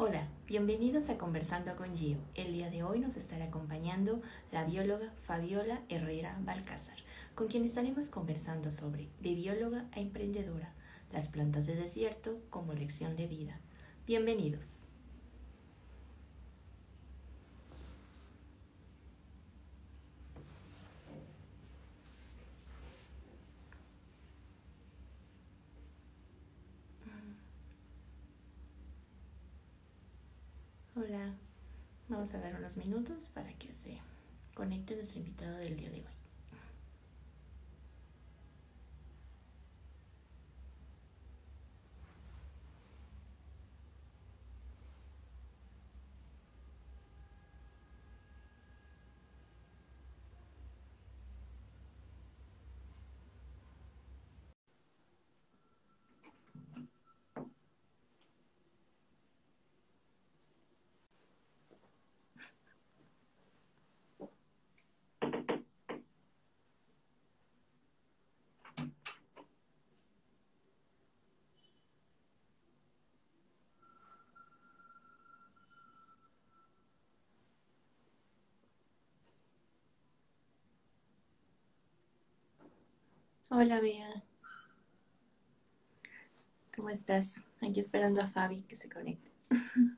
Hola, bienvenidos a Conversando con Gio. El día de hoy nos estará acompañando la bióloga Fabiola Herrera Balcázar, con quien estaremos conversando sobre de bióloga a emprendedora, las plantas de desierto como lección de vida. Bienvenidos. Hola, vamos a dar unos minutos para que se conecte nuestro invitado del día de hoy. Hola, Bea. ¿Cómo estás? Aquí esperando a Fabi que se conecte.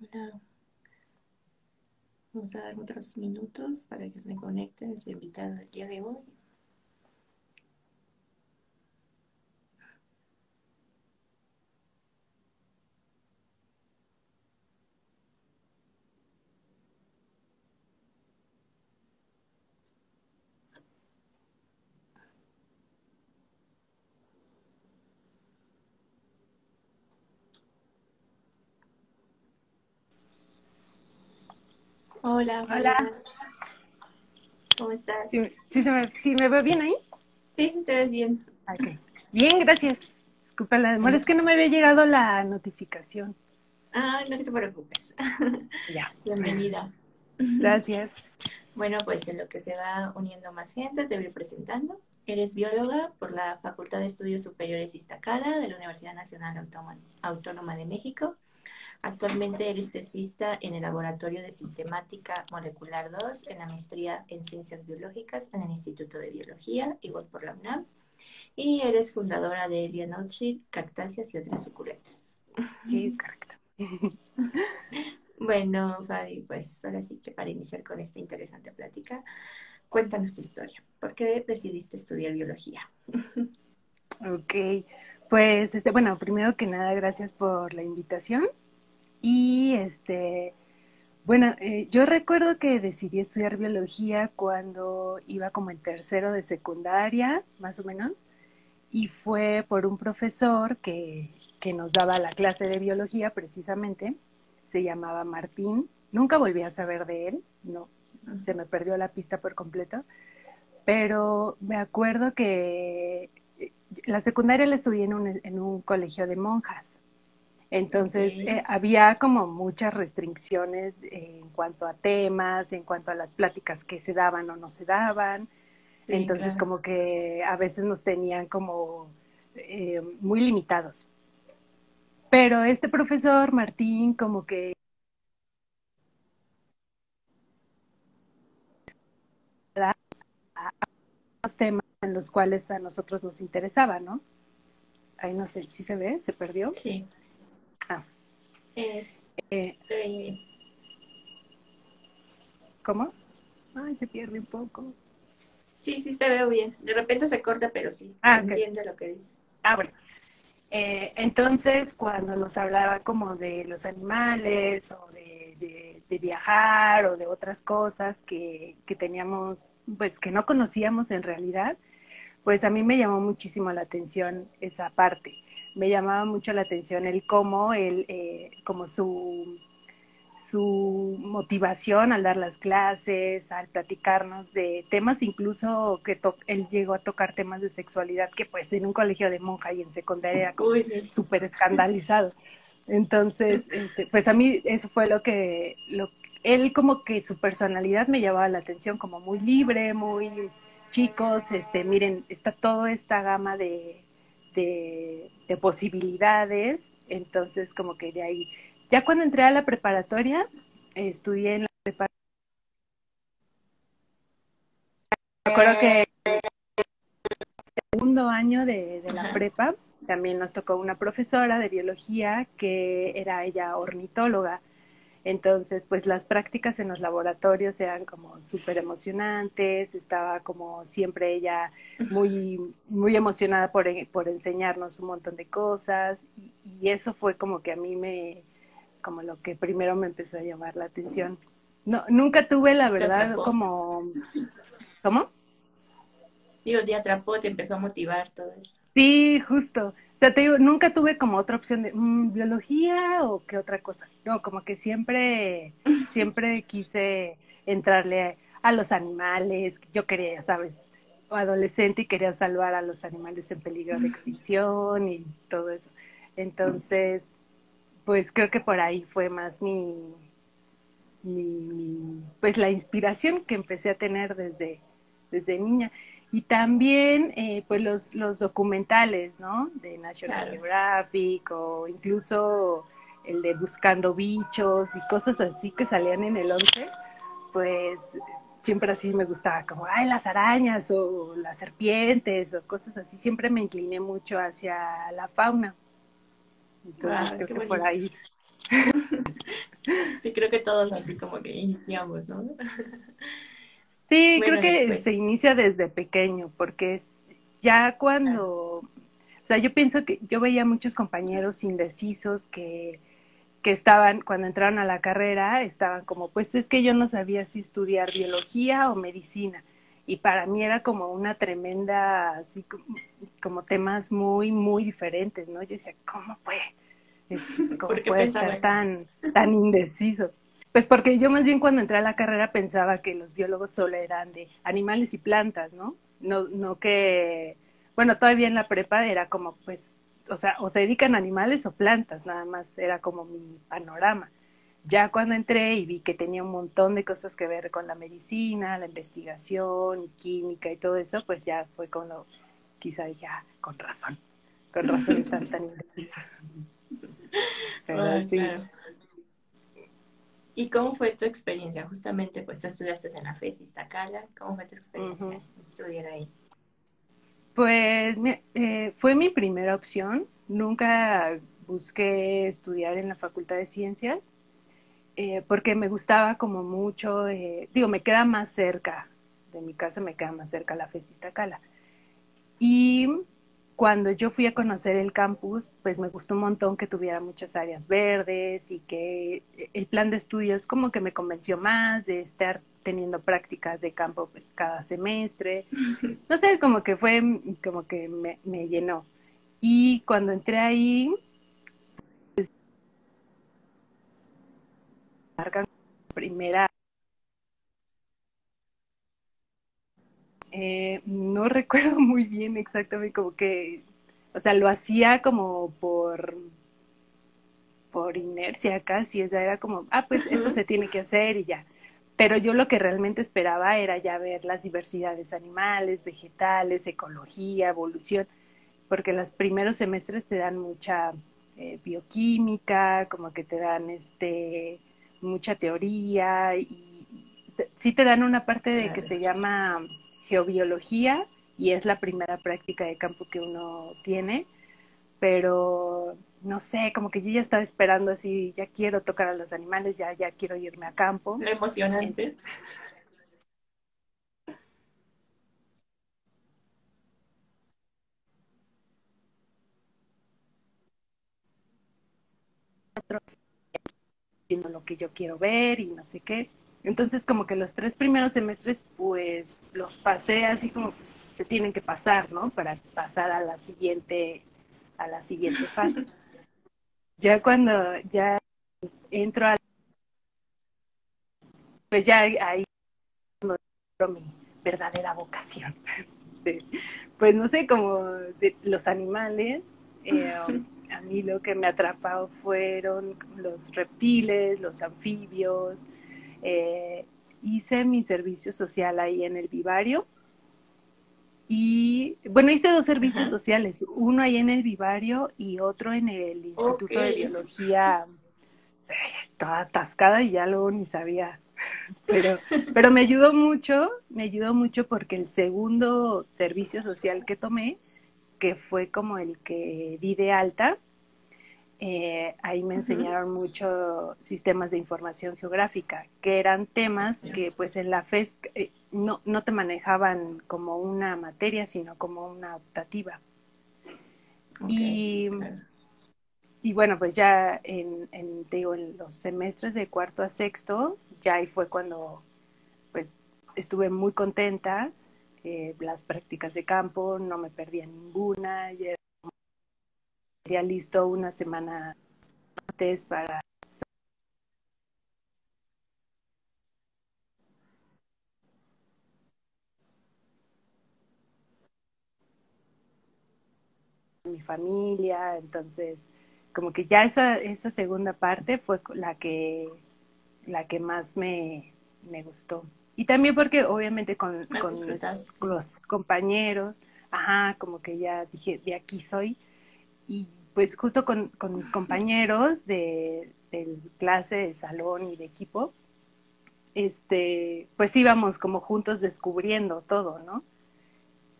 Hola. Vamos a dar otros minutos para que se conecte nuestro invitado del día de hoy. Hola, Hola. ¿Cómo estás? ¿Sí, sí me, sí me veo bien ahí? Sí, sí, te ves bien. Bien, gracias. Disculpa la demora, es que no me había llegado la notificación. Ah, no te preocupes. Ya. Bienvenida. Gracias. Bueno, pues en lo que se va uniendo más gente, te voy presentando. Eres bióloga por la Facultad de Estudios Superiores Iztacala de la Universidad Nacional Autónoma de México. Actualmente eres tesista en el Laboratorio de Sistemática Molecular 2 en la maestría en Ciencias Biológicas en el Instituto de Biología, igual por la UNAM. Y eres fundadora de Lianochi, Cactáceas y otras suculentas. Sí, correcto. Bueno, Fabi, pues ahora sí que para iniciar con esta interesante plática, cuéntanos tu historia. ¿Por qué decidiste estudiar biología? Ok. Pues, este, bueno, primero que nada, gracias por la invitación. Y este, bueno, eh, yo recuerdo que decidí estudiar biología cuando iba como en tercero de secundaria, más o menos, y fue por un profesor que, que nos daba la clase de biología precisamente, se llamaba Martín. Nunca volví a saber de él, no, se me perdió la pista por completo, pero me acuerdo que la secundaria la estudié en un, en un colegio de monjas. Entonces eh, había como muchas restricciones eh, en cuanto a temas, en cuanto a las pláticas que se daban o no se daban. Entonces como que a veces nos tenían como eh, muy limitados. Pero este profesor, Martín, como que los temas en los cuales a nosotros nos interesaba, ¿no? Ahí no sé, si se ve? ¿Se perdió? Sí. Ah. Es, Eh, eh, ¿Cómo? Ay, se pierde un poco. sí, sí te veo bien. De repente se corta, pero sí, Ah, se ok. entiende lo que dice. Ah, bueno. Eh, entonces, cuando nos hablaba como de los animales o de, de- de viajar o de otras cosas que, que teníamos, pues que no conocíamos en realidad, pues a mí me llamó muchísimo la atención esa parte. Me llamaba mucho la atención el cómo, el, eh, como su, su motivación al dar las clases, al platicarnos de temas incluso que to- él llegó a tocar temas de sexualidad que pues en un colegio de monja y en secundaria era como súper escandalizado. Entonces, este, pues a mí eso fue lo que, lo, él como que su personalidad me llamaba la atención, como muy libre, muy chicos, este, miren, está toda esta gama de, de, de posibilidades, entonces como que de ahí, ya cuando entré a la preparatoria, eh, estudié en la preparatoria, me acuerdo que segundo año de, de la Ajá. prepa, también nos tocó una profesora de biología que era ella ornitóloga. Entonces, pues las prácticas en los laboratorios eran como súper emocionantes, estaba como siempre ella muy, muy emocionada por, por enseñarnos un montón de cosas y, y eso fue como que a mí me, como lo que primero me empezó a llamar la atención. No, nunca tuve la verdad como, ¿cómo? Digo, te atrapó, te empezó a motivar todo eso. Sí, justo. O sea, te digo, nunca tuve como otra opción de mm, biología o qué otra cosa. No, como que siempre, siempre quise entrarle a, a los animales. Yo quería, ya sabes, adolescente y quería salvar a los animales en peligro de extinción y todo eso. Entonces, pues creo que por ahí fue más mi, mi, mi- pues la inspiración que empecé a tener desde, desde niña. Y también, eh, pues, los, los documentales, ¿no? De National Claro. Geographic o incluso el de Buscando Bichos y cosas así que salían en el 11, pues siempre así me gustaba, como, ay, las arañas o las serpientes o cosas así. Siempre me incliné mucho hacia la fauna. Entonces Ah, creo que por ahí. Sí, creo que todos así como que iniciamos, ¿no? Sí, Bueno, creo que pues. se inicia desde pequeño, porque es ya cuando, o sea, yo pienso que yo veía muchos compañeros indecisos que, que estaban, cuando entraron a la carrera, estaban como, pues es que yo no sabía si estudiar biología o medicina. Y para mí era como una tremenda, así como, como temas muy, muy diferentes, ¿no? Yo decía, ¿cómo puede? ¿Cómo ¿Por qué puede estar tan, tan indeciso? Pues porque yo más bien cuando entré a la carrera pensaba que los biólogos solo eran de animales y plantas, ¿no? No, no que, bueno, todavía en la prepa era como, pues, o sea, o se dedican a animales o plantas, nada más, era como mi panorama. Ya cuando entré y vi que tenía un montón de cosas que ver con la medicina, la investigación, química y todo eso, pues ya fue cuando quizá dije, ah, con razón, con razón están tan indecisos. Pero sí. claro. ¿Y cómo fue tu experiencia? Justamente, pues tú estudiaste en la FES Iztacala. ¿Cómo fue tu experiencia Ujú. estudiar ahí? Pues eh, fue mi primera opción. Nunca busqué estudiar en la Facultad de Ciencias eh, porque me gustaba como mucho, eh, digo, me queda más cerca de mi casa, me queda más cerca la FES Iztacala. Y cuando yo fui a conocer el campus, pues me gustó un montón que tuviera muchas áreas verdes y que el plan de estudios como que me convenció más de estar teniendo prácticas de campo pues cada semestre. No sé, como que fue, como que me, me llenó. Y cuando entré ahí, pues, marcan primera Eh, no recuerdo muy bien exactamente como que, o sea, lo hacía como por, por inercia casi, o sea, era como, ah, pues eso se tiene que hacer y ya. Pero yo lo que realmente esperaba era ya ver las diversidades animales, vegetales, ecología, evolución, porque los primeros semestres te dan mucha eh, bioquímica, como que te dan este mucha teoría y, y sí te dan una parte de que se llama geobiología y es la primera práctica de campo que uno tiene, pero no sé, como que yo ya estaba esperando así, ya quiero tocar a los animales, ya, ya quiero irme a campo. Emocionante. lo que yo quiero ver y no sé qué. Entonces como que los tres primeros semestres pues los pasé así como pues, se tienen que pasar, ¿no? Para pasar a la siguiente, a la siguiente fase. ya cuando ya entro a pues ya ahí mi verdadera vocación. Pues no sé, como de los animales, eh, a mí lo que me atrapó fueron los reptiles, los anfibios. Eh, hice mi servicio social ahí en el vivario. Y bueno, hice dos servicios sociales, uno ahí en el vivario y otro en el Instituto de Biología, toda atascada y ya luego ni sabía. Pero, pero me ayudó mucho, me ayudó mucho porque el segundo servicio social que tomé, que fue como el que di de alta, eh, ahí me enseñaron mucho sistemas de información geográfica, que eran temas que pues en la FES eh, no, no te manejaban como una materia, sino como una optativa. y, y bueno, pues ya en, en, digo, en los semestres de cuarto a sexto, ya ahí fue cuando pues estuve muy contenta. Eh, las prácticas de campo, no me perdía ninguna, ya listo una semana antes para mi familia, entonces como que ya esa, esa segunda parte fue la que la que más me, me gustó. Y también porque obviamente con, con los compañeros, ajá, como que ya dije, de aquí soy. Y pues justo con, con mis compañeros de, clase, de salón y de equipo, este, pues íbamos como juntos descubriendo todo, ¿no?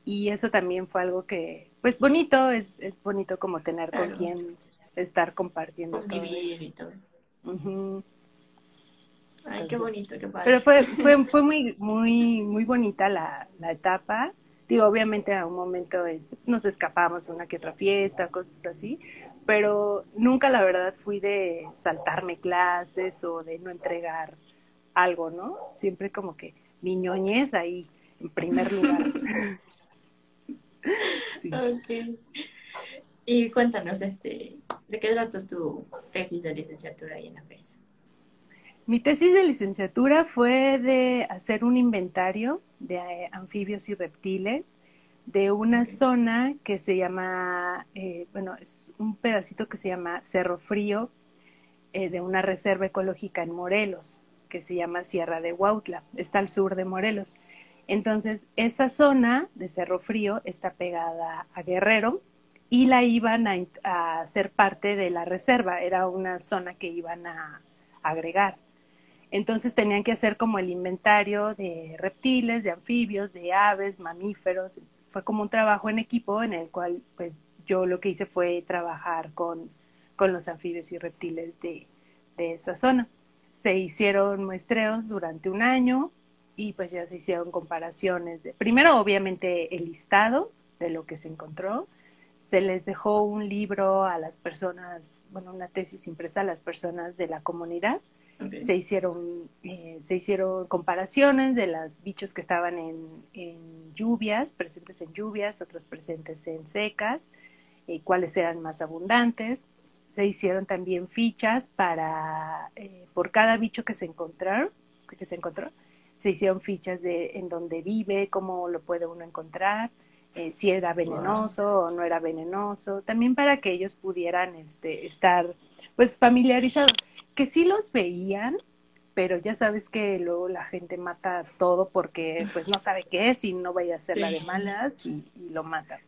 Y eso también fue algo que, pues bonito, es, es bonito como tener con quien estar compartiendo. Convivir y todo. Ay, qué bonito, qué padre. Pero fue, fue, fue muy, muy, muy bonita la, la etapa Digo, obviamente a un momento este, nos escapamos a una que otra fiesta, cosas así, pero nunca la verdad fui de saltarme clases o de no entregar algo, ¿no? Siempre como que mi ñoñez ahí en primer lugar. sí. Ok. Y cuéntanos, este, ¿de qué trató tu tesis de licenciatura ahí en la FES? Mi tesis de licenciatura fue de hacer un inventario de eh, anfibios y reptiles de una zona que se llama, eh, bueno, es un pedacito que se llama Cerro Frío, eh, de una reserva ecológica en Morelos, que se llama Sierra de Huautla, está al sur de Morelos. Entonces, esa zona de Cerro Frío está pegada a Guerrero y la iban a, a ser parte de la reserva, era una zona que iban a agregar. Entonces tenían que hacer como el inventario de reptiles, de anfibios, de aves, mamíferos. Fue como un trabajo en equipo en el cual pues yo lo que hice fue trabajar con, con los anfibios y reptiles de, de esa zona. Se hicieron muestreos durante un año y pues ya se hicieron comparaciones. De, primero obviamente el listado de lo que se encontró. Se les dejó un libro a las personas, bueno, una tesis impresa a las personas de la comunidad se, hicieron, eh, se hicieron comparaciones de los bichos que estaban en, lluvias, presentes en lluvias, otros presentes en secas, y cuáles eran más abundantes. Se hicieron también fichas para, eh, por cada bicho que se encontraron, que se encontró, se hicieron fichas de en dónde vive, cómo lo puede uno encontrar, eh, si era venenoso o no era venenoso, también para que ellos pudieran este, estar pues familiarizados que sí los veían, pero ya sabes que luego la gente mata todo porque pues no sabe qué es y no vaya a ser la de malas y, lo mata.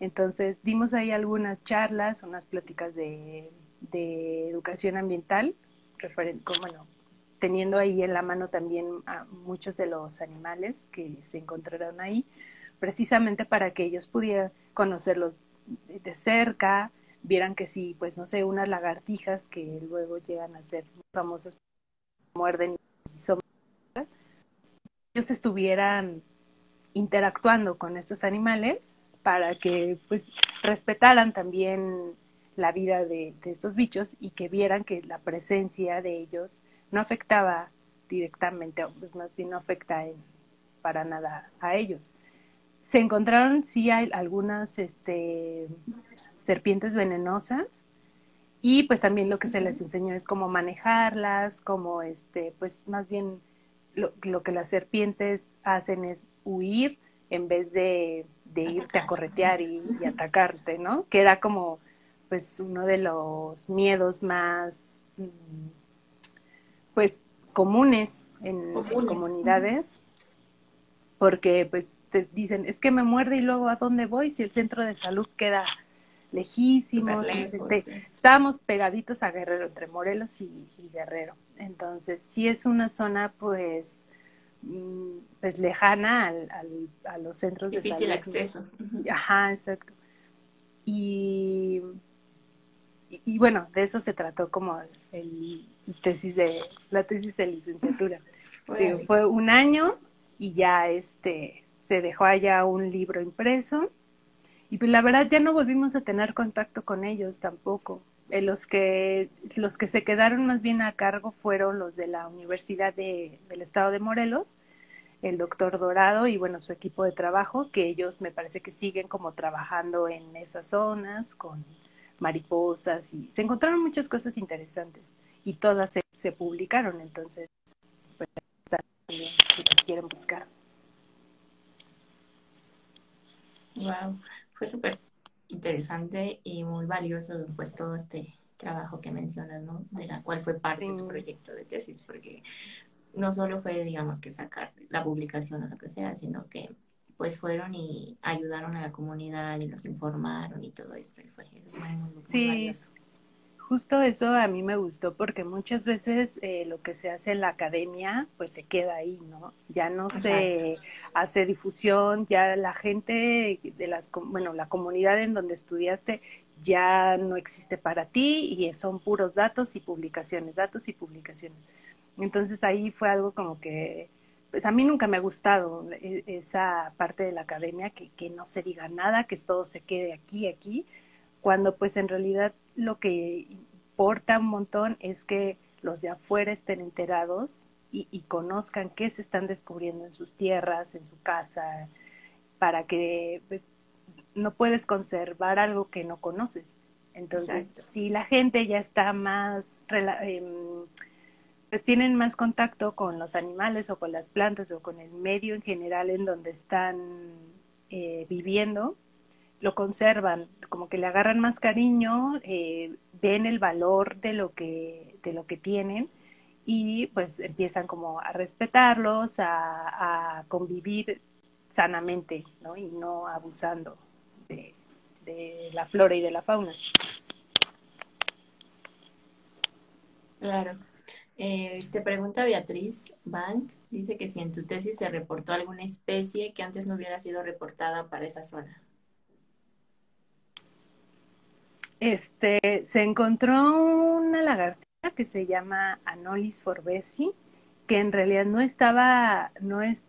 Entonces dimos ahí algunas charlas, unas pláticas de, educación ambiental, bueno, teniendo ahí en la mano también a muchos de los animales que se encontraron ahí, precisamente para que ellos pudieran conocerlos de cerca, vieran que sí, pues no sé, unas lagartijas que luego llegan a ser famosas, muerden y son, ellos estuvieran interactuando con estos animales para que pues respetaran también la vida de, estos bichos y que vieran que la presencia de ellos no afectaba directamente, pues más bien no afecta para nada a ellos. Se encontraron, sí, hay algunas este, serpientes venenosas y pues también lo que se les enseñó es cómo manejarlas, cómo, este, pues más bien lo, lo que las serpientes hacen es huir en vez de, de irte a corretear y, atacarte, ¿no? Que era como pues uno de los miedos más mm, pues comunes en, comunidades porque pues te dicen es que me muerde y luego a dónde voy si el centro de salud queda lejísimo estábamos pegaditos a Guerrero entre Morelos y, Guerrero entonces sí es una zona pues mm, pues lejana al, a los centros de salud. Difícil acceso. Ajá, exacto. Y y, bueno, de eso se trató como el, tesis de, la tesis de licenciatura. fue un año y ya este, se dejó allá un libro impreso. Y pues la verdad ya no volvimos a tener contacto con ellos tampoco. Eh, los, que, los que se quedaron más bien a cargo fueron los de la Universidad de, del Estado de Morelos, el doctor Dorado y bueno, su equipo de trabajo, que ellos me parece que siguen como trabajando en esas zonas con mariposas y se encontraron muchas cosas interesantes y todas se, publicaron, entonces pues también si las quieren buscar. Wow, fue súper interesante y muy valioso pues todo este trabajo que mencionas, ¿no? De la cual fue parte de tu proyecto de tesis, porque no solo fue, digamos, que sacar la publicación o lo que sea, sino que pues fueron y ayudaron a la comunidad y los informaron y todo esto. Y fue, eso es muy, sí, Justo eso a mí me gustó porque muchas veces eh, lo que se hace en la academia pues se queda ahí, ¿no? Ya no se hace difusión, ya la gente de las, bueno, la comunidad en donde estudiaste ya no existe para ti y son puros datos y publicaciones, datos y publicaciones. Entonces ahí fue algo como que pues a mí nunca me ha gustado e, esa parte de la academia, que, que no se diga nada, que todo se quede aquí, aquí, cuando pues en realidad lo que importa un montón es que los de afuera estén enterados y, y, conozcan qué se están descubriendo en sus tierras, en su casa, para que pues, no puedes conservar algo que no conoces. Entonces, si la gente ya está más eh, pues tienen más contacto con los animales o con las plantas o con el medio en general en donde están eh, viviendo, lo conservan, como que le agarran más cariño, eh, ven el valor de lo que, de lo que tienen y pues empiezan como a respetarlos, a, convivir sanamente, ¿no? Y no abusando de, la flora y de la fauna. Claro. Eh, te pregunta Beatriz Bank, dice que si en tu tesis se reportó alguna especie que antes no hubiera sido reportada para esa zona. Este, se encontró una lagartija que se llama Anolis forbesi, que en realidad no estaba, no es,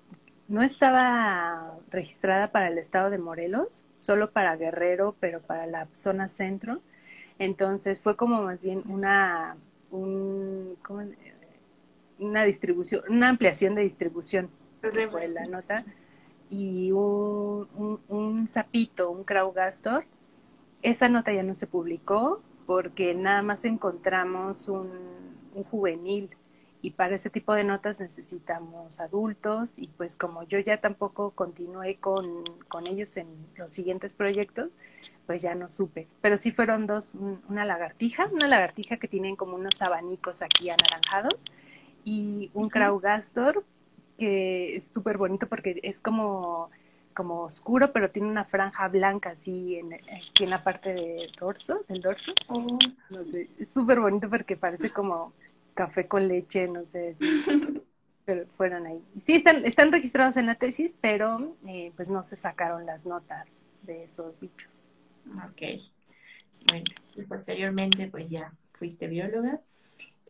no estaba registrada para el estado de Morelos, solo para Guerrero, pero para la zona centro. Entonces fue como más bien una un, una distribución, una ampliación de distribución fue la nota y un, un, sapito, un crowgastor. Esa nota ya no se publicó porque nada más encontramos un, un juvenil y para ese tipo de notas necesitamos adultos y pues como yo ya tampoco continué con, con ellos en los siguientes proyectos, pues ya no supe. Pero sí fueron dos, una lagartija, una lagartija que tienen como unos abanicos aquí anaranjados y un crowgastor que es súper bonito porque es como, como oscuro, pero tiene una franja blanca así en, aquí en la parte del dorso, del dorso. Oh. No sé, es súper bonito porque parece como café con leche, no sé. pero fueron ahí. Sí, están, están registrados en la tesis, pero eh, pues no se sacaron las notas de esos bichos. Ok. Bueno, y posteriormente pues ya fuiste bióloga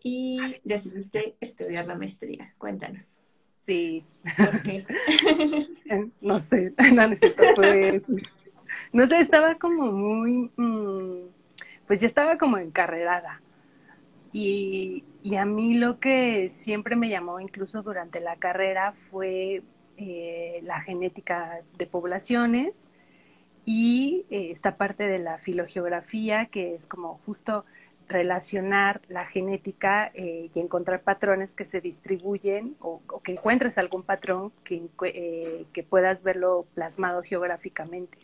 y decidiste estudiar la maestría. Cuéntanos. Sí. ¿Por qué? no sé, no necesito pues, no sé, estaba como muy, mm, pues ya estaba como encarrerada. Y, y, a mí lo que siempre me llamó, incluso durante la carrera, fue eh, la genética de poblaciones y eh, esta parte de la filogeografía, que es como justo relacionar la genética eh, y encontrar patrones que se distribuyen o, que encuentres algún patrón que, eh, que, puedas verlo plasmado geográficamente.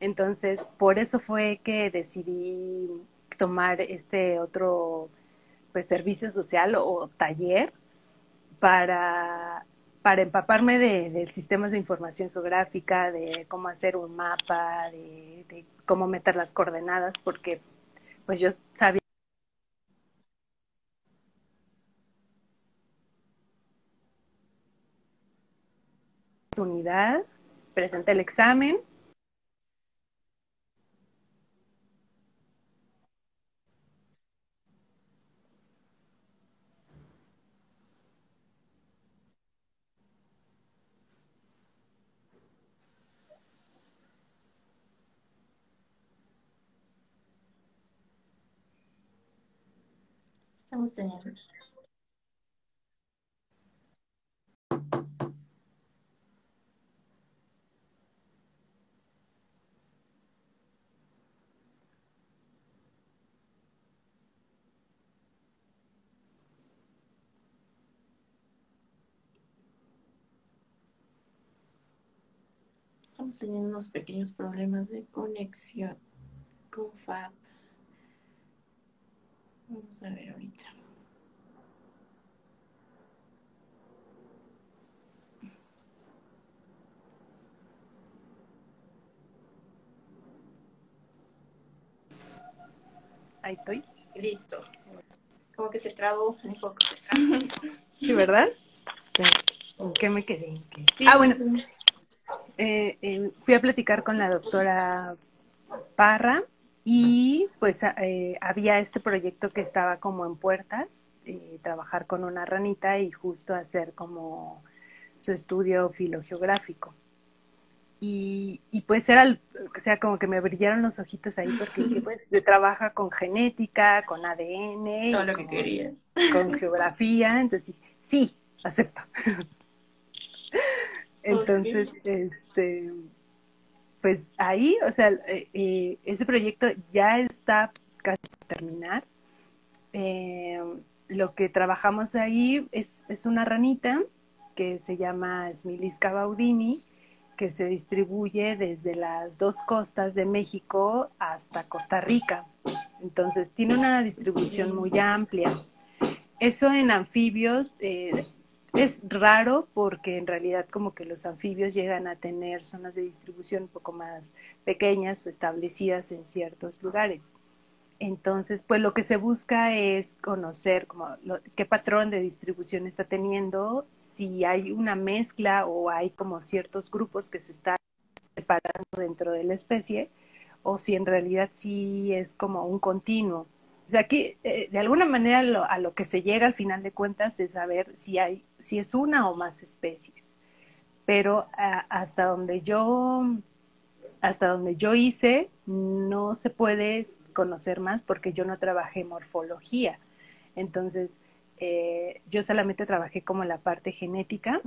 Entonces, por eso fue que decidí tomar este otro pues, servicio social o, taller para, para empaparme de, de, sistemas de información geográfica, de cómo hacer un mapa, de, de cómo meter las coordenadas, porque pues yo sabía oportunidad, presenté el examen. Estamos teniendo. Unos pequeños problemas de conexión con Fab. Vamos a ver ahorita. Ahí estoy. Listo. Como que se trabó un poco. Sí, ¿verdad? ¿En qué me quedé? Ah, bueno. Eh, eh, fui a platicar con la doctora Parra y pues eh, había este proyecto que estaba como en puertas, eh, trabajar con una ranita y justo hacer como su estudio filogeográfico. Y, y pues era, o sea, como que me brillaron los ojitos ahí porque dije, pues se trabaja con genética, con ADN. Todo lo que querías. Con geografía, entonces dije, sí, acepto. entonces, este pues ahí, o sea, eh, eh, ese proyecto ya está casi por terminar. Eh, lo que trabajamos ahí es, es, una ranita que se llama Smilisca baudini, que se distribuye desde las dos costas de México hasta Costa Rica. Entonces, tiene una distribución muy amplia. Eso en anfibios es raro porque en realidad como que los anfibios llegan a tener zonas de distribución un poco más pequeñas o establecidas en ciertos lugares. Entonces, pues lo que se busca es conocer como qué patrón de distribución está teniendo, si hay una mezcla o hay como ciertos grupos que se están separando dentro de la especie, o si en realidad sí es como un continuo de aquí, eh, de alguna manera, a lo que se llega al final de cuentas es saber si hay, si es una o más especies. Pero hasta donde yo, hasta donde yo hice, no se puede conocer más porque yo no trabajé morfología. Entonces, eh, yo solamente trabajé como la parte genética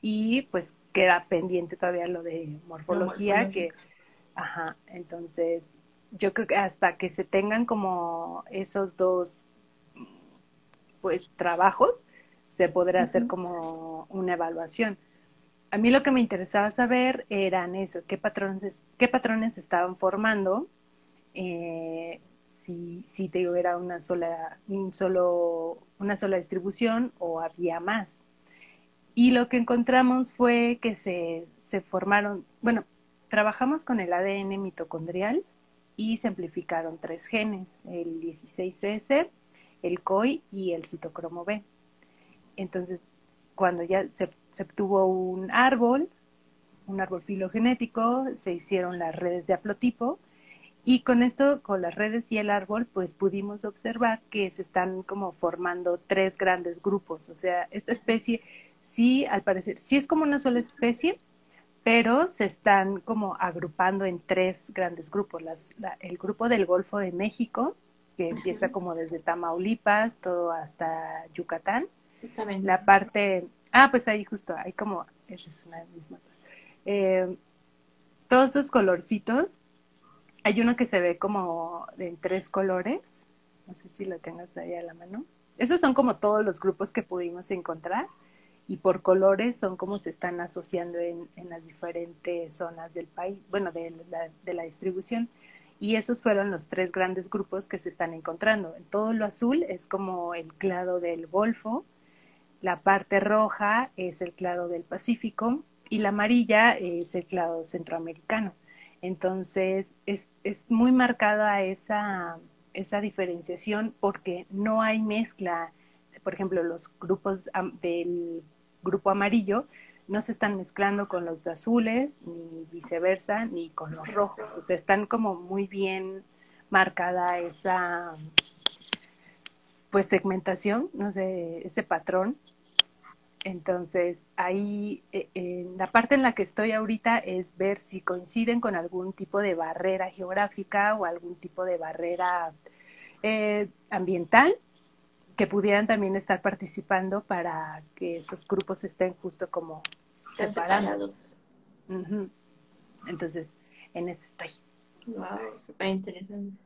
y pues queda pendiente todavía lo de morfología, morfología. que, ajá, entonces yo creo que hasta que se tengan como esos dos pues trabajos se podrá hacer como una evaluación. A mí lo que me interesaba saber eran eso, qué patrones, qué patrones estaban formando, eh, si, si te digo era una sola, un solo, una sola distribución o había más. Y lo que encontramos fue que se, se formaron, bueno, trabajamos con el ADN mitocondrial, y se amplificaron tres genes, el 16S, el COI y el citocromo B. Entonces, cuando ya se, obtuvo un árbol, un árbol filogenético, se hicieron las redes de haplotipo y con esto, con las redes y el árbol, pues pudimos observar que se están como formando tres grandes grupos. O sea, esta especie sí, al parecer, sí es como una sola especie, pero se están como agrupando en tres grandes grupos. Las, el grupo del Golfo de México, que empieza como desde Tamaulipas, todo hasta Yucatán. La parte, ah, pues ahí justo, hay como, esa es una misma. Eh, todos esos colorcitos hay uno que se ve como en tres colores. No sé si lo tengas ahí a la mano. Esos son como todos los grupos que pudimos encontrar y por colores son como se están asociando en, las diferentes zonas del país, bueno, de la, de la, distribución. Y esos fueron los tres grandes grupos que se están encontrando. En todo lo azul es como el clado del Golfo, la parte roja es el clado del Pacífico y la amarilla es el clado centroamericano. Entonces, es, es muy marcada esa, esa diferenciación porque no hay mezcla. Por ejemplo, los grupos del grupo amarillo no se están mezclando con los azules, ni viceversa, ni con los rojos. O sea, están como muy bien marcada esa pues segmentación, no sé, ese patrón entonces, ahí, eh, la parte en la que estoy ahorita es ver si coinciden con algún tipo de barrera geográfica o algún tipo de barrera eh, ambiental que pudieran también estar participando para que esos grupos estén justo como separados. Entonces, en eso estoy. Wow, súper interesante.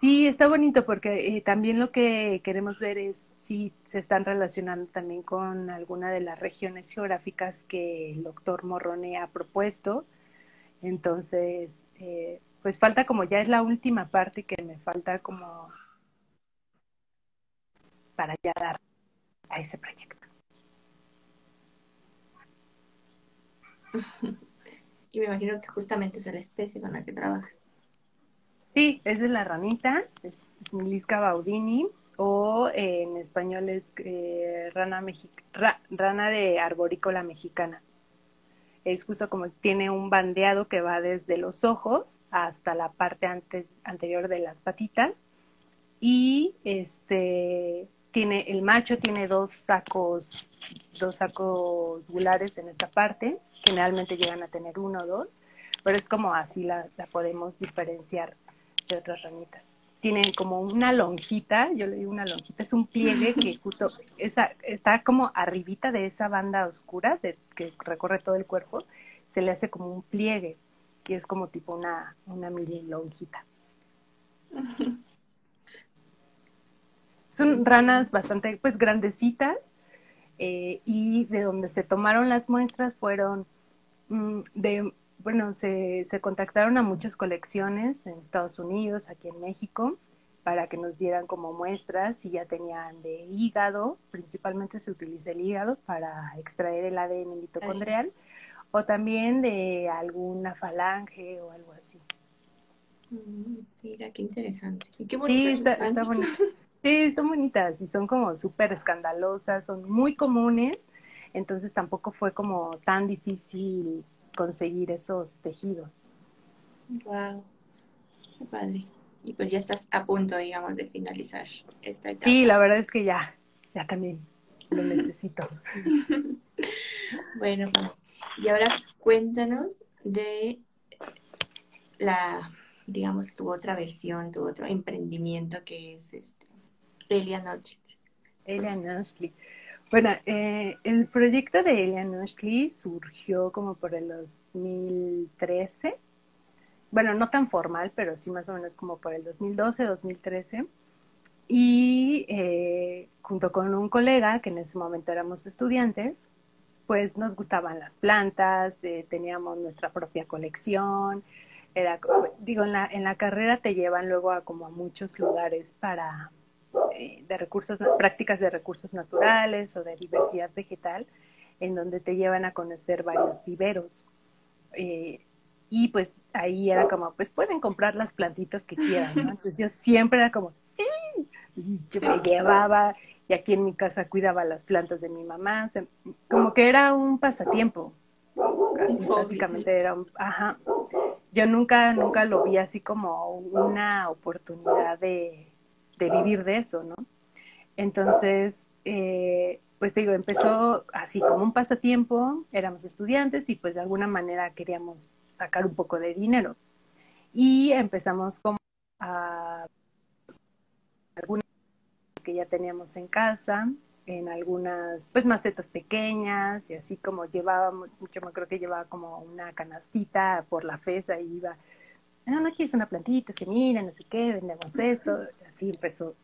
Sí, está bonito porque eh, también lo que queremos ver es si se están relacionando también con alguna de las regiones geográficas que el doctor Morrone ha propuesto. Entonces, eh, pues falta como ya es la última parte que me falta como para ya dar a ese proyecto. y me imagino que justamente es la especie con la que trabajas. Sí, esa es la ranita, es, Milisca baudini, o eh, en español es eh, rana, rana de arborícola mexicana. Es justo como tiene un bandeado que va desde los ojos hasta la parte antes, anterior de las patitas. Y este tiene, el macho tiene dos sacos, dos sacos gulares en esta parte, generalmente llegan a tener uno o dos, pero es como así la podemos diferenciar de otras ranitas. Tienen como una lonjita, yo le digo una lonjita, es un pliegue que justo esa, está como arribita de esa banda oscura de, que recorre todo el cuerpo, se le hace como un pliegue y es como tipo una, una mini lonjita. Son ranas bastante pues grandecitas eh, y de donde se tomaron las muestras fueron mm, de bueno, se, se contactaron a muchas colecciones en Estados Unidos, aquí en México, para que nos dieran como muestras si ya tenían de hígado, principalmente se utiliza el hígado para extraer el ADN mitocondrial, o también de alguna falange o algo así. Mm, mira, qué interesante. qué sí, está, está bonita. Sí, están bonitas y son como súper escandalosas, son muy comunes, entonces tampoco fue como tan difícil conseguir esos tejidos. Wow, vale. Y pues ya estás a punto, digamos, de finalizar esta etapa. Sí, la verdad es que ya, ya también lo necesito. bueno, y ahora cuéntanos de la, digamos, tu otra versión, tu otro emprendimiento que es este, Elia Noche. Elia bueno, eh, el proyecto de Elian Ashley surgió como por el 2013. Bueno, no tan formal, pero sí más o menos como por el 2012, 2013. Y eh, junto con un colega, que en ese momento éramos estudiantes, pues nos gustaban las plantas, eh, teníamos nuestra propia colección. Era, digo, en la, en la carrera te llevan luego a como a muchos lugares para, de recursos, prácticas de recursos naturales o de diversidad vegetal, en donde te llevan a conocer varios viveros. Eh, y pues ahí era como, pues pueden comprar las plantitas que quieran, Entonces yo siempre era como, sí, y me llevaba y aquí en mi casa cuidaba las plantas de mi mamá, como que era un pasatiempo, así básicamente era un, ajá, yo nunca, nunca lo vi así como una oportunidad de, de vivir de eso, ¿no? Entonces, eh, pues te digo, empezó así como un pasatiempo, éramos estudiantes y pues de alguna manera queríamos sacar un poco de dinero. Y empezamos como a algunas que ya teníamos en casa, en algunas pues macetas pequeñas y así como llevaba mucho me creo que llevaba como una canastita por la fesa y iba no, no aquí es una plantita se mira no sé qué vendemos esto así empezó.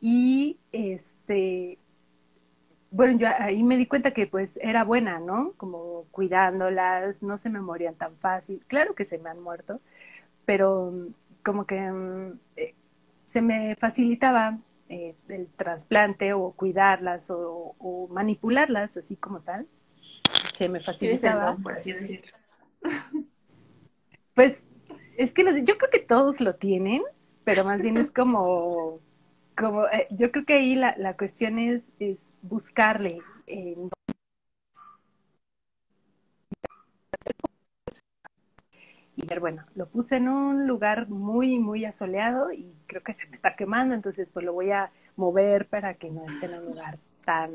Y este bueno yo ahí me di cuenta que pues era buena no como cuidándolas no se me morían tan fácil. Claro que se me han muerto pero como que mm, eh, se me facilitaba eh, el trasplante o cuidarlas o, manipularlas así como tal, se me facilitaba. por así decirlo. Pues es que yo creo que todos lo tienen, pero más bien es como, como eh, yo creo que ahí la, la cuestión es, es buscarle y ver, bueno, lo puse en un lugar muy, muy asoleado y creo que se me está quemando, entonces pues lo voy a mover para que no esté en un lugar tan,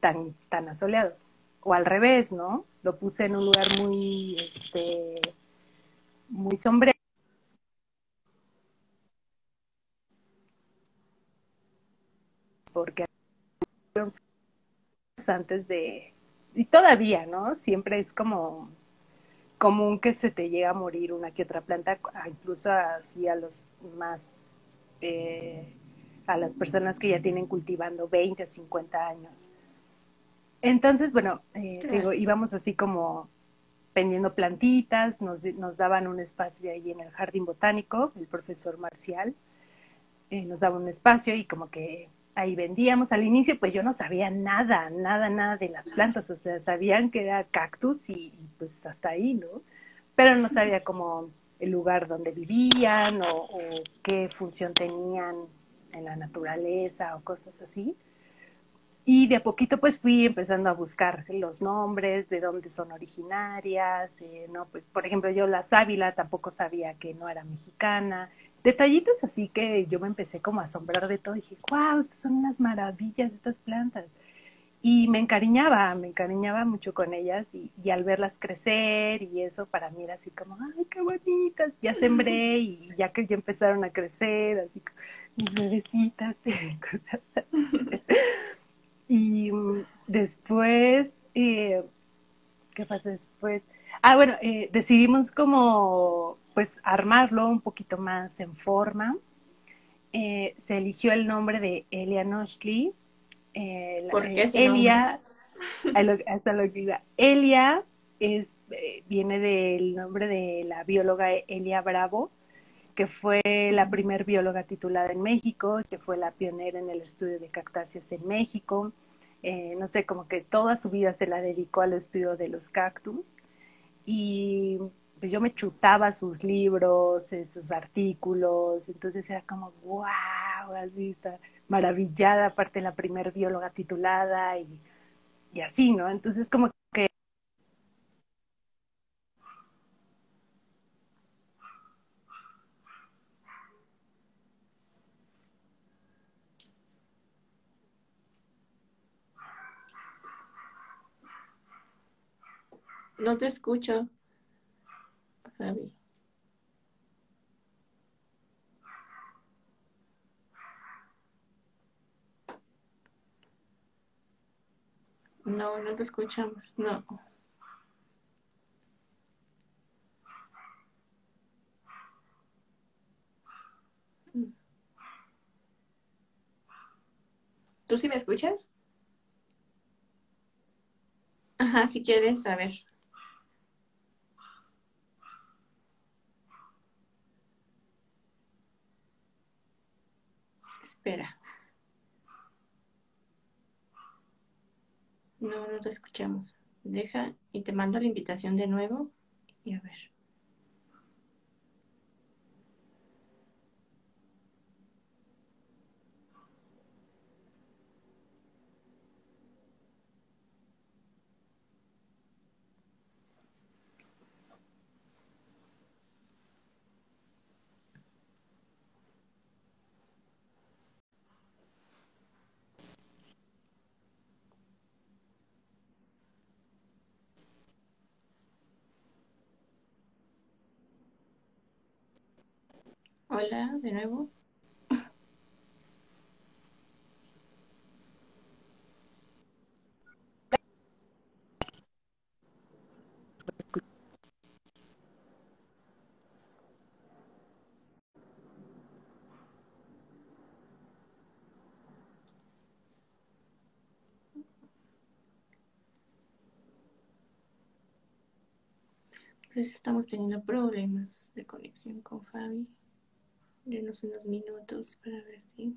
tan, tan asoleado. O al revés, ¿no? Lo puse en un lugar muy, este, muy sombreado. Porque antes de, y todavía, ¿no? Siempre es como común que se te llega a morir una que otra planta, incluso así a los más, eh, a las personas que ya tienen cultivando 20 o 50 años. Entonces, bueno, eh, digo, íbamos así como pendiendo plantitas, nos, nos, daban un espacio ahí en el jardín botánico, el profesor Marcial, eh, nos daba un espacio y como que ahí vendíamos. Al inicio, pues yo no sabía nada, nada, nada de las plantas, o sea, sabían que era cactus y, pues hasta ahí, ¿no? Pero no sabía como el lugar donde vivían o, qué función tenían en la naturaleza o cosas así. Y de a poquito pues fui empezando a buscar los nombres, de dónde son originarias, eh, no, pues por ejemplo yo la sábila tampoco sabía que no era mexicana, detallitos así que yo me empecé como a asombrar de todo. Dije, wow, estas son unas maravillas estas plantas. Y me encariñaba, me encariñaba mucho con ellas y, al verlas crecer y eso para mí era así como, ay, qué bonitas. Ya sembré y ya que ya empezaron a crecer, así mis bebecitas. y después, eh, ¿qué pasa después? Ah, bueno, eh, decidimos como pues armarlo un poquito más en forma. Eh, se eligió el nombre de Elia Noshley. Eh, ¿Por qué Elia, hasta lo que Elia es, eh, viene del nombre de la bióloga Elia Bravo, que fue la primer bióloga titulada en México, que fue la pionera en el estudio de cactáceas en México. No sé, como que toda su vida se la dedicó al estudio de los cactus. Y pues yo me chutaba sus libros, eh, sus artículos, entonces era como, wow, así está maravillada, aparte la primer bióloga titulada y, y así, ¿no? Entonces como que No te escucho. No, no te escuchamos, no. ¿Tú sí me escuchas? Ajá, si quieres, a ver. Espera. No, no te escuchamos. Deja y te mando la invitación de nuevo y a ver. Hola, de nuevo. Pues estamos teniendo problemas de conexión con Fabi. Denos unos minutos para ver si.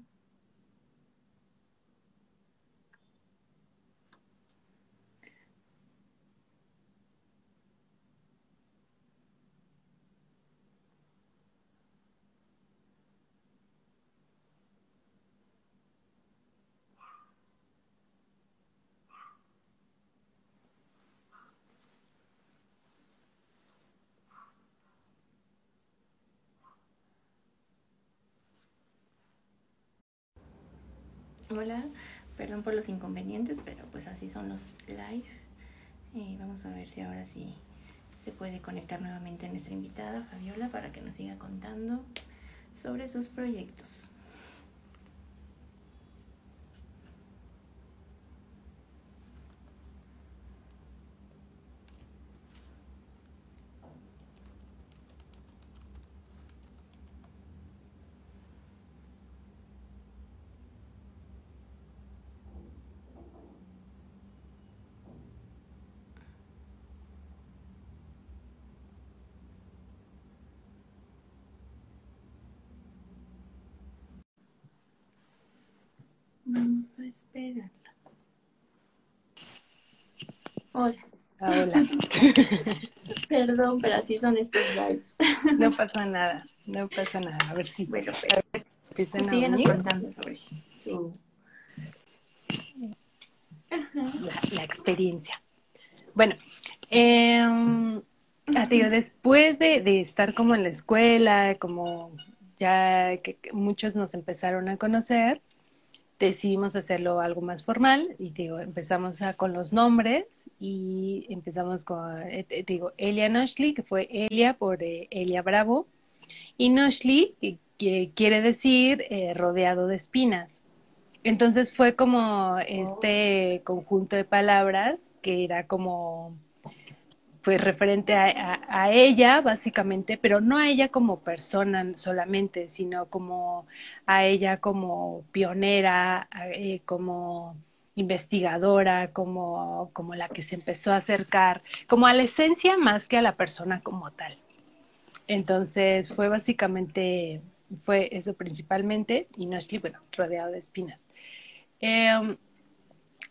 Hola, perdón por los inconvenientes, pero pues así son los live. Eh, vamos a ver si ahora sí se puede conectar nuevamente nuestra invitada Fabiola para que nos siga contando sobre sus proyectos. Vamos a esperarla. Hola. Hola. Perdón, pero así son estos lives. No pasa nada, no pasa nada. A ver si. Bueno, pues, pues síguenos contando sobre sí. la, la, experiencia. Bueno, eh, digo, después de, de, estar como en la escuela, como ya que muchos nos empezaron a conocer, decidimos hacerlo algo más formal y digo, empezamos a, con los nombres y empezamos con, eh, digo, Elia Noshley, que fue Elia por eh, Elia Bravo, y Noshley, que, que quiere decir eh, rodeado de espinas. Entonces fue como este conjunto de palabras que era como pues referente a, ella, básicamente, pero no a ella como persona solamente, sino como a ella como pionera, eh, como investigadora, como, como la que se empezó a acercar, como a la esencia más que a la persona como tal. Entonces fue básicamente, fue eso principalmente, y no bueno, rodeado de espinas. Eh,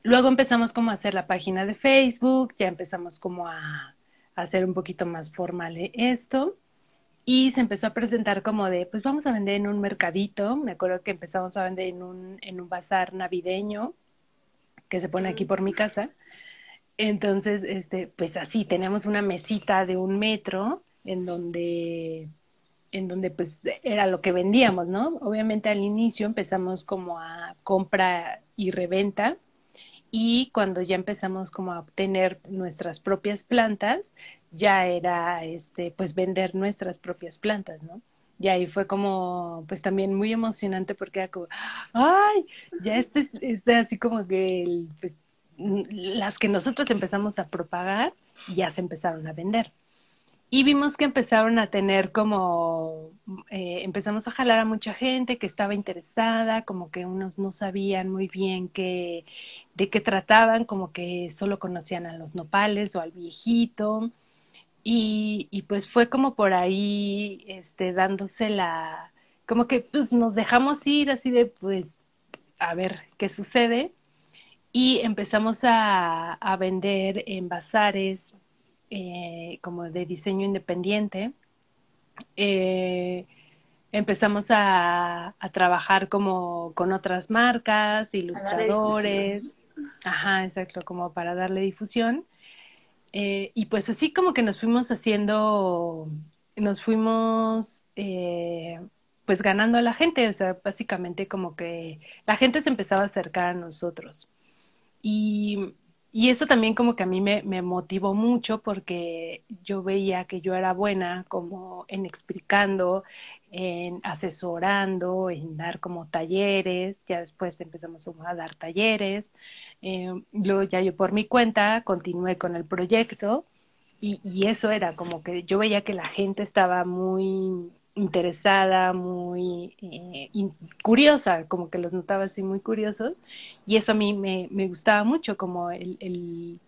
luego empezamos como a hacer la página de Facebook, ya empezamos como a hacer un poquito más formal esto. Y se empezó a presentar como de, pues vamos a vender en un mercadito. Me acuerdo que empezamos a vender en un, en un bazar navideño que se pone aquí por mi casa. Entonces, este, pues así, tenemos una mesita de un metro en donde, en donde pues era lo que vendíamos, ¿no? Obviamente al inicio empezamos como a compra y reventa y cuando ya empezamos como a obtener nuestras propias plantas, ya era este pues vender nuestras propias plantas, ¿no? Y ahí fue como, pues también muy emocionante porque era ay, ya este es así como que pues, las que nosotros empezamos a propagar ya se empezaron a vender. Y vimos que empezaron a tener como, eh, empezamos a jalar a mucha gente que estaba interesada, como que unos no sabían muy bien qué, de qué trataban, como que solo conocían a los nopales o al viejito. Y, y pues fue como por ahí, este, dándose la, como que pues nos dejamos ir así de, pues, a ver qué sucede. Y empezamos a, a vender en bazares, eh, como de diseño independiente, eh, empezamos a, a, trabajar como con otras marcas, ilustradores, ajá, exacto, como para darle difusión. Eh, y pues así como que nos fuimos haciendo, nos fuimos eh, pues ganando a la gente, o sea, básicamente como que la gente se empezaba a acercar a nosotros. Y y eso también como que a mí me, me, motivó mucho porque yo veía que yo era buena como en explicando, en asesorando, en dar como talleres, ya después empezamos a dar talleres, eh, luego ya yo por mi cuenta continué con el proyecto y, eso era como que yo veía que la gente estaba muy interesada, muy eh, curiosa, como que los notaba así muy curiosos, y eso a mí me, me gustaba mucho, como el, el,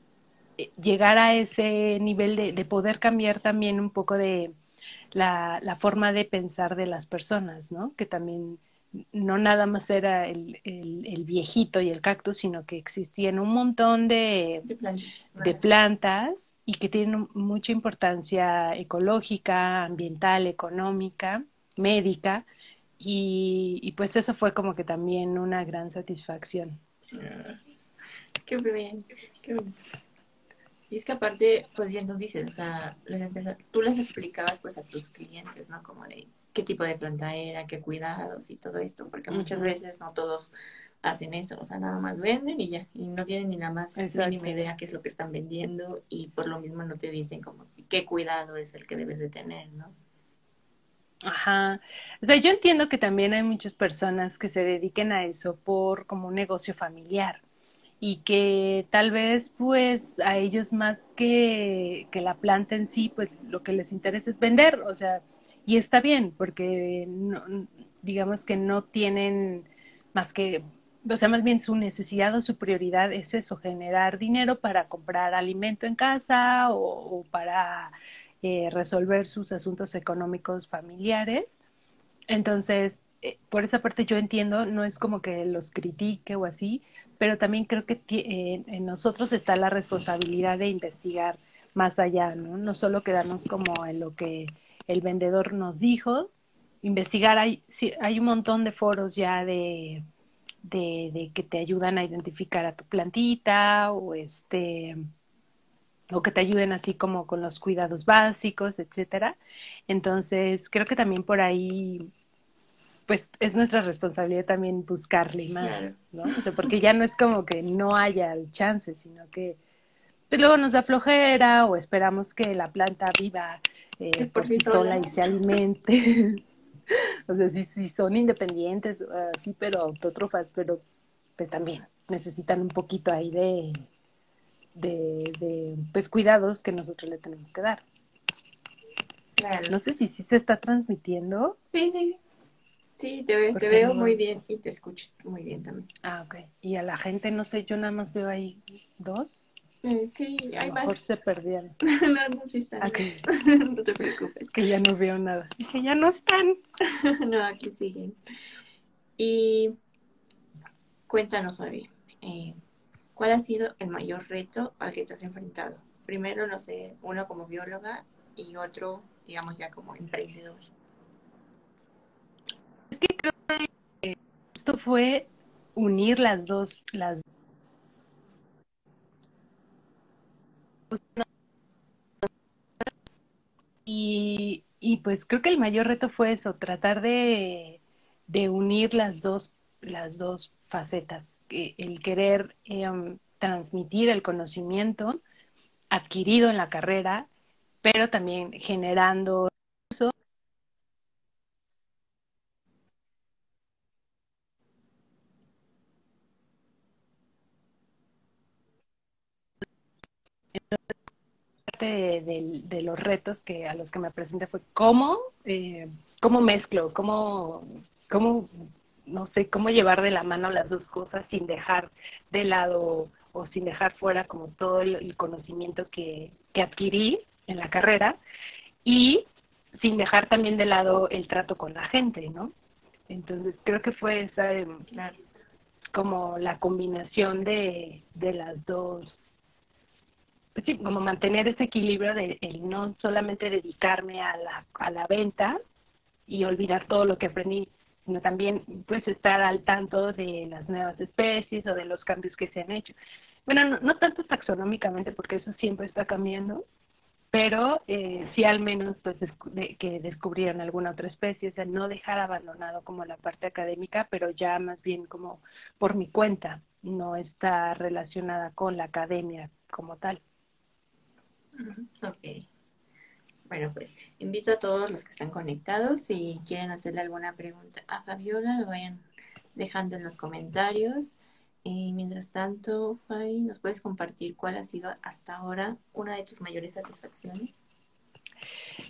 eh, llegar a ese nivel de, de, poder cambiar también un poco de la, la, forma de pensar de las personas, ¿no? Que también no nada más era el, el, el viejito y el cactus, sino que existían un montón de, De plantas. de plantas y que tienen mucha importancia ecológica, ambiental, económica, médica, y, y pues eso fue como que también una gran satisfacción. Qué bien, qué bonito. Y es que aparte, pues bien nos dices, o sea, les empezó, tú les explicabas pues a tus clientes, ¿no? Como de qué tipo de planta era, qué cuidados y todo esto, porque muchas veces no todos hacen eso, o sea, nada más venden y ya, y no tienen ni la más Exacto. mínima idea qué es lo que están vendiendo y por lo mismo no te dicen como qué cuidado es el que debes de tener, ¿no? Ajá. O sea, yo entiendo que también hay muchas personas que se dediquen a eso por como un negocio familiar y que tal vez pues a ellos más que, que la planta en sí, pues lo que les interesa es vender, o sea, y está bien porque no, digamos que no tienen más que, o sea, más bien su necesidad o su prioridad es eso, generar dinero para comprar alimento en casa o, para eh, resolver sus asuntos económicos familiares. Entonces, eh, por esa parte yo entiendo, no es como que los critique o así, pero también creo que en nosotros está la responsabilidad de investigar más allá, ¿no? No solo quedarnos como en lo que el vendedor nos dijo, investigar, hay, sí, hay un montón de foros ya de, de que te ayudan a identificar a tu plantita o este o que te ayuden así como con los cuidados básicos, etcétera. Entonces, creo que también por ahí pues es nuestra responsabilidad también buscarle más. ¿no? O sea, porque ya no es como que no haya el chance, sino que pues, luego nos da flojera o esperamos que la planta viva eh, por, sí sola y se alimente. o sea, sí son independientes, uh, sí, pero autótrofas, pero pues también necesitan un poquito ahí de, de, de pues cuidados que nosotros le tenemos que dar. Claro. No sé si sí se está transmitiendo. Sí, sí. Sí, te, te veo no- muy bien y te escuchas muy bien también. Ah, ok. Y a la gente, no sé, yo nada más veo ahí dos. Eh, sí, A hay lo mejor más. se perdieron. No, no, sí están. Ok. No te preocupes. Que ya no veo nada. Que ya no están. No, aquí siguen. Y cuéntanos, Fabi, eh, ¿cuál ha sido el mayor reto al que te has enfrentado? Primero, no sé, uno como bióloga y otro, digamos, ya como emprendedor. Es que creo que esto fue unir las dos, las y, y pues creo que el mayor reto fue eso, tratar de, de unir las dos, las dos facetas, el querer em, transmitir el conocimiento adquirido en la carrera, pero también generando parte de, de- los retos que a los que me presenté fue cómo, eh, cómo mezclo, cómo, cómo, no sé, cómo llevar de la mano las dos cosas sin dejar de lado o sin dejar fuera como todo el, el conocimiento que, que adquirí en la carrera y sin dejar también de lado el trato con la gente, ¿no? Entonces creo que fue esa em, como la combinación de, de las dos sí, como mantener ese equilibrio de el no solamente dedicarme a la, a la venta y olvidar todo lo que aprendí, sino también pues estar al tanto de las nuevas especies o de los cambios que se han hecho. Bueno, no, no tanto taxonómicamente porque eso siempre está cambiando, pero eh, sí al menos pues de- que descubrieron alguna otra especie, o sea, no dejar abandonado como la parte académica, pero ya más bien como por mi cuenta, no está relacionada con la academia como tal. Ok. Bueno, pues invito a todos los que están conectados, si quieren hacerle alguna pregunta a Fabiola, lo vayan dejando en los comentarios. Y mientras tanto, Fabi, ¿nos puedes compartir cuál ha sido hasta ahora una de tus mayores satisfacciones?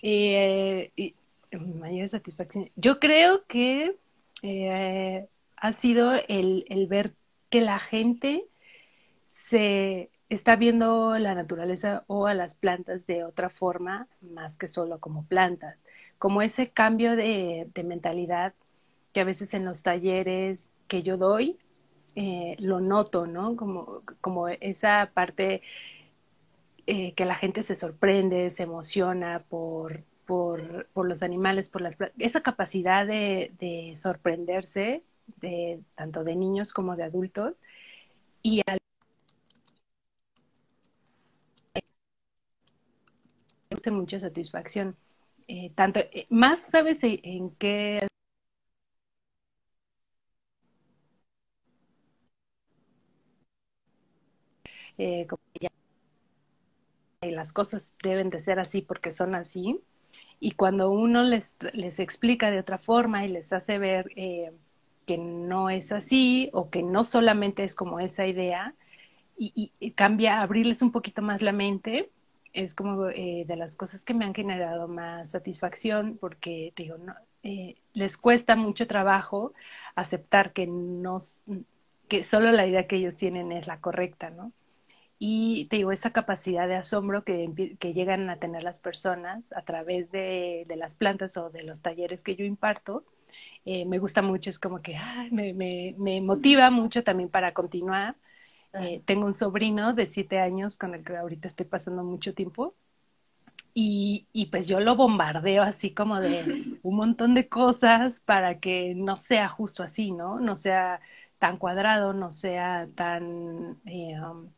Eh, mayor satisfacción. Yo creo que eh, ha sido el, el ver que la gente se está viendo la naturaleza o a las plantas de otra forma más que solo como plantas, como ese cambio de, de mentalidad que a veces en los talleres que yo doy eh, lo noto, ¿no? Como, como esa parte eh, que la gente se sorprende, se emociona por, por, por los animales, por las esa capacidad de, de sorprenderse, de, tanto de niños como de adultos, y al mucha satisfacción. Eh, tanto, eh, más sabes en, qué eh, y las cosas deben de ser así porque son así. Y cuando uno les, les explica de otra forma y les hace ver eh, que no es así o que no solamente es como esa idea, y cambia, abrirles un poquito más la mente, es como eh, de las cosas que me han generado más satisfacción porque, digo, eh, les cuesta mucho trabajo aceptar que no, que solo la idea que ellos tienen es la correcta, ¿no? Y te digo, esa capacidad de asombro que, que llegan a tener las personas a través de, de, las plantas o de los talleres que yo imparto, eh, me gusta mucho, es como que me, me, me motiva mucho también para continuar eh, tengo un sobrino de siete años con el que ahorita estoy pasando mucho tiempo. Y, y, pues yo lo bombardeo así como de un montón de cosas para que no sea justo así, ¿no? No sea tan cuadrado, no sea tan eh, um,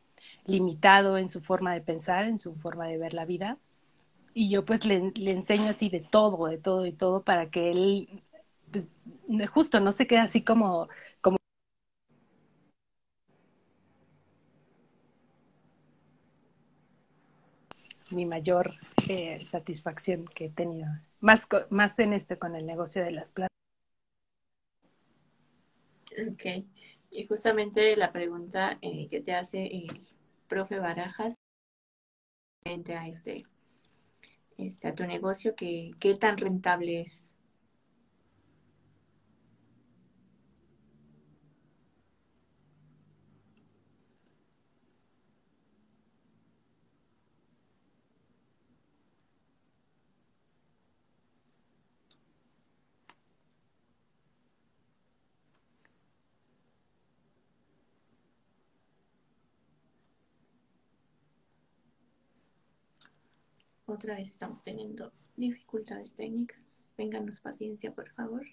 limitado en su forma de pensar, en su forma de ver la vida. Y yo pues le, le enseño así de todo, de todo y todo para que él, pues, justo no se quede así como mi mayor eh, satisfacción que he tenido, más, más en este con el negocio de las plantas. Ok, y justamente la pregunta eh, que te hace el profe Barajas a este, este a tu negocio, que qué tan rentable es. Otra vez estamos teniendo dificultades técnicas. Ténganos paciencia, por favor.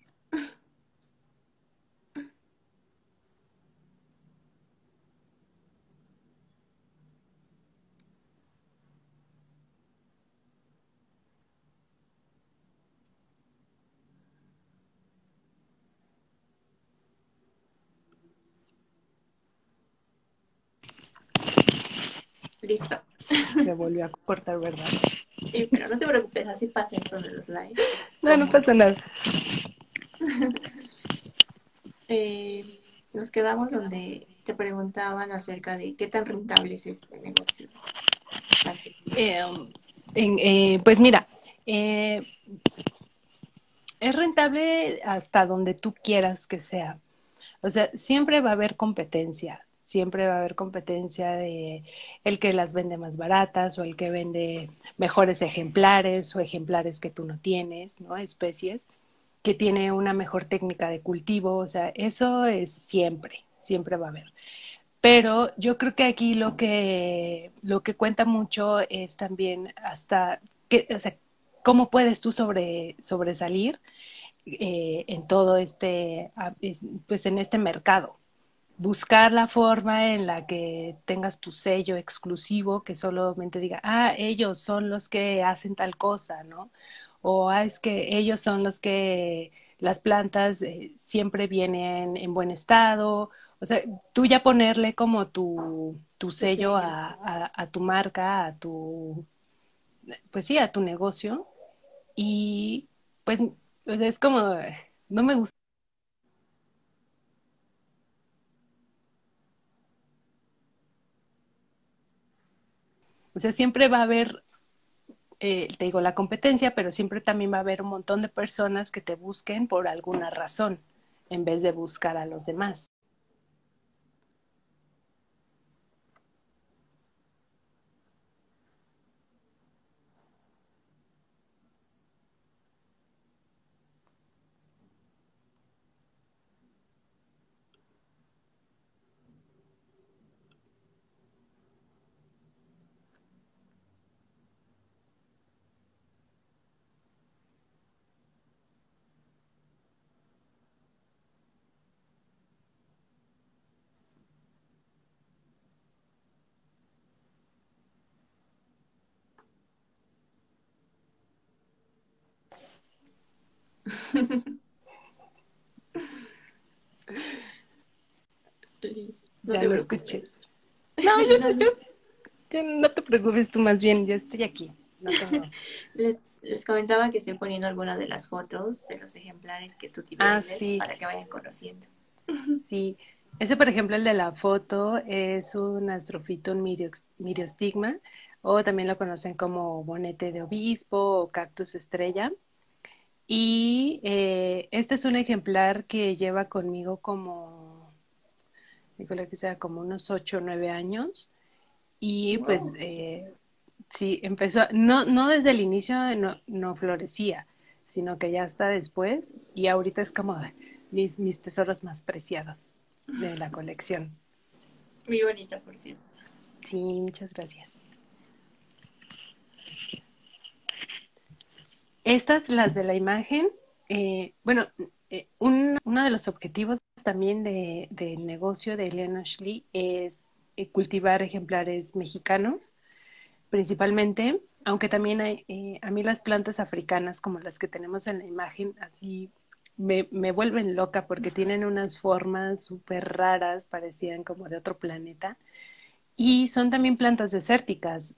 Listo. Volvió a cortar, ¿verdad? Sí, pero no te preocupes, así pasa esto de los likes. No, no pasa nada. eh, nos quedamos donde te preguntaban acerca de qué tan rentable es este negocio. Eh, eh, pues mira, eh, es rentable hasta donde tú quieras que sea. O sea, siempre va a haber competencia siempre va a haber competencia de el que las vende más baratas o el que vende mejores ejemplares o ejemplares que tú no tienes, ¿no? Especies que tiene una mejor técnica de cultivo, o sea, eso es siempre, siempre va a haber. Pero yo creo que aquí lo que lo que cuenta mucho es también hasta que, o sea, cómo puedes tú sobre sobresalir eh, en todo este pues en este mercado, buscar la forma en la que tengas tu sello exclusivo que solamente diga, ah, ellos son los que hacen tal cosa, ¿no? O ah, es que ellos son los que las plantas eh, siempre vienen en buen estado. O sea, tú ya ponerle como tu, tu sello a, a, a, tu marca, a tu, pues sí, a tu negocio y pues es como, no me gusta. O sea, siempre va a haber, eh, te digo, la competencia, pero siempre también va a haber un montón de personas que te busquen por alguna razón, en vez de buscar a los demás. No ya te lo preocupes. escuché. No, yo, yo, yo no te preocupes tú más bien, yo estoy aquí. No tengo... Les, les comentaba que estoy poniendo algunas de las fotos de los ejemplares que tú Ah, tienes sí. para que vayan conociendo. Sí, ese por ejemplo, el de la foto es un astrofitum mirio- miriostigma o también lo conocen como bonete de obispo o cactus estrella. Y eh, este es un ejemplar que lleva conmigo como, híjole, que sea como unos ocho o nueve años. Y pues eh, sí, empezó, no, no desde el inicio no, no florecía, sino que ya está después y ahorita es como mis, mis tesoros más preciados de la colección. Muy bonita, por cierto. Sí, muchas gracias. Estas, las de la imagen, eh, bueno, eh, un- uno de los objetivos también de, del negocio de Elena Ashley es eh, cultivar ejemplares mexicanos, principalmente, aunque también hay, eh, a mí las plantas africanas como las que tenemos en la imagen, así me, me vuelven loca porque tienen unas formas súper raras, parecían como de otro planeta. Y son también plantas desérticas.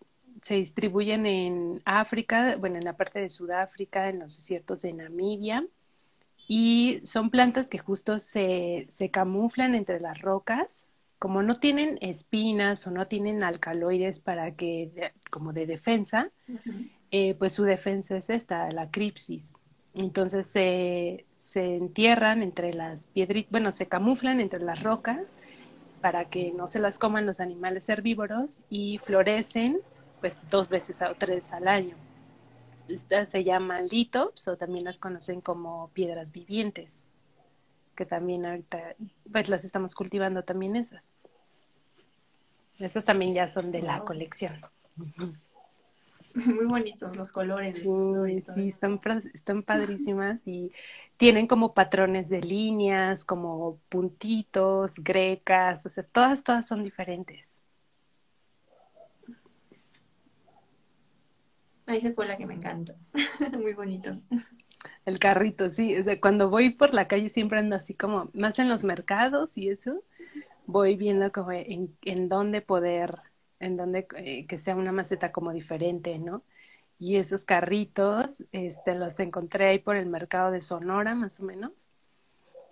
Se distribuyen en África, bueno, en la parte de Sudáfrica, en los desiertos de Namibia. Y son plantas que justo se, se camuflan entre las rocas. Como no tienen espinas o no tienen alcaloides para que, como de defensa, eh, pues su defensa es esta, la cripsis. Entonces se, se entierran entre las piedritas, bueno, se camuflan entre las rocas para que no se las coman los animales herbívoros y florecen pues dos veces o tres al año. Estas se llaman litops o también las conocen como piedras vivientes, que también ahorita pues las estamos cultivando también esas. Estas también ya son de la colección. Muy bonitos los colores Sí, sí, están, están padrísimas y tienen como patrones de líneas, como puntitos, grecas, o sea, todas, todas son diferentes. Se fue la que me encantó. Muy bonito. El carrito, sí, cuando voy por la calle siempre ando así como, más en los mercados y eso, voy viendo como en, en dónde poder, en dónde eh, que sea una maceta como diferente, ¿no? Y esos carritos, este, los encontré ahí por el mercado de Sonora, más o menos.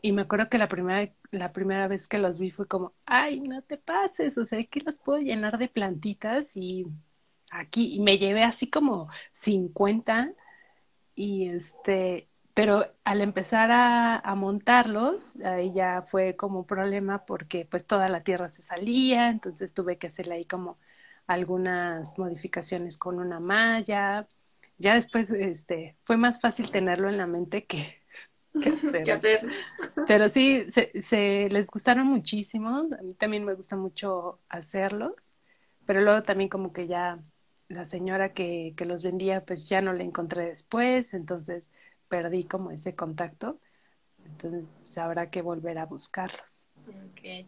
Y me acuerdo que la primera, la primera vez que los vi fue como, ay, no te pases, o sea, que los puedo llenar de plantitas y aquí, y me llevé así como 50 y este, pero al empezar a, a montarlos, ahí ya fue como un problema porque pues toda la tierra se salía, entonces tuve que hacerle ahí como algunas modificaciones con una malla. Ya después, este, fue más fácil tenerlo en la mente que, que ¿Qué hacer. hacer? Pero sí, se, se les gustaron muchísimo. A mí también me gusta mucho hacerlos. Pero luego también como que ya la señora que, que los vendía, pues ya no la encontré después. Entonces perdí como ese contacto. Entonces pues, habrá que volver a buscarlos. Ok.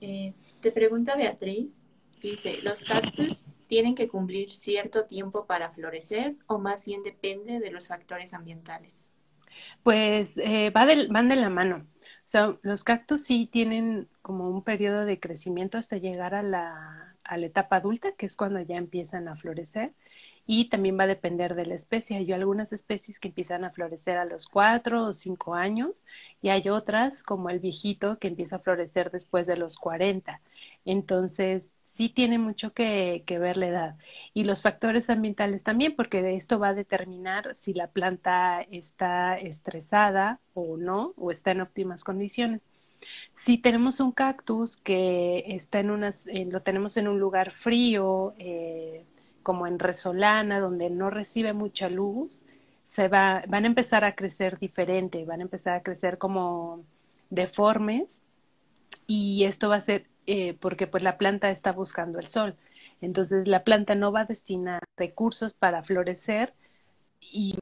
Eh, te pregunta Beatriz, dice, ¿los cactus tienen que cumplir cierto tiempo para florecer o más bien depende de los factores ambientales? Pues eh, va de- van de la mano. O sea, los cactus sí tienen como un periodo de crecimiento hasta llegar a la, a la etapa adulta, que es cuando ya empiezan a florecer. y también va a depender de la especie. Hay algunas especies que empiezan a florecer a los cuatro o cinco años y hay otras como el viejito que empieza a florecer después de los cuarenta. Entonces, sí tiene mucho que, que, ver la edad. Y los factores ambientales también, porque de esto va a determinar si la planta está estresada o no, o está en óptimas condiciones. Si tenemos un cactus que está en unas, eh, lo tenemos en un lugar frío, eh, como en resolana, donde no recibe mucha luz, se va, van a empezar a crecer diferente, van a empezar a crecer como deformes y esto va a ser eh, porque pues la planta está buscando el sol. Entonces la planta no va a destinar recursos para florecer y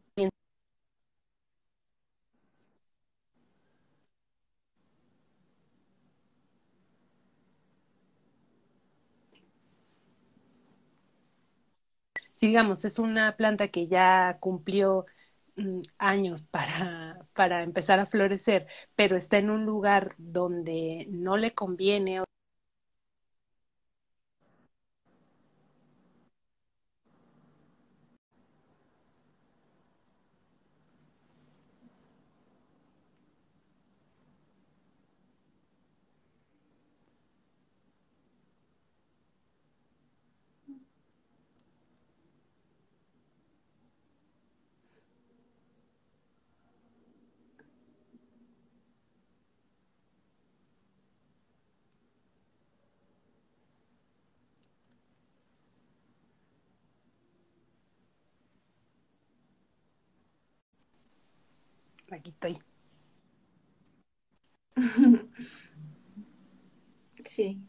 digamos es una planta que ya cumplió mm, años para, para empezar a florecer, pero está en un lugar donde no le conviene Aquí estoy. Sí.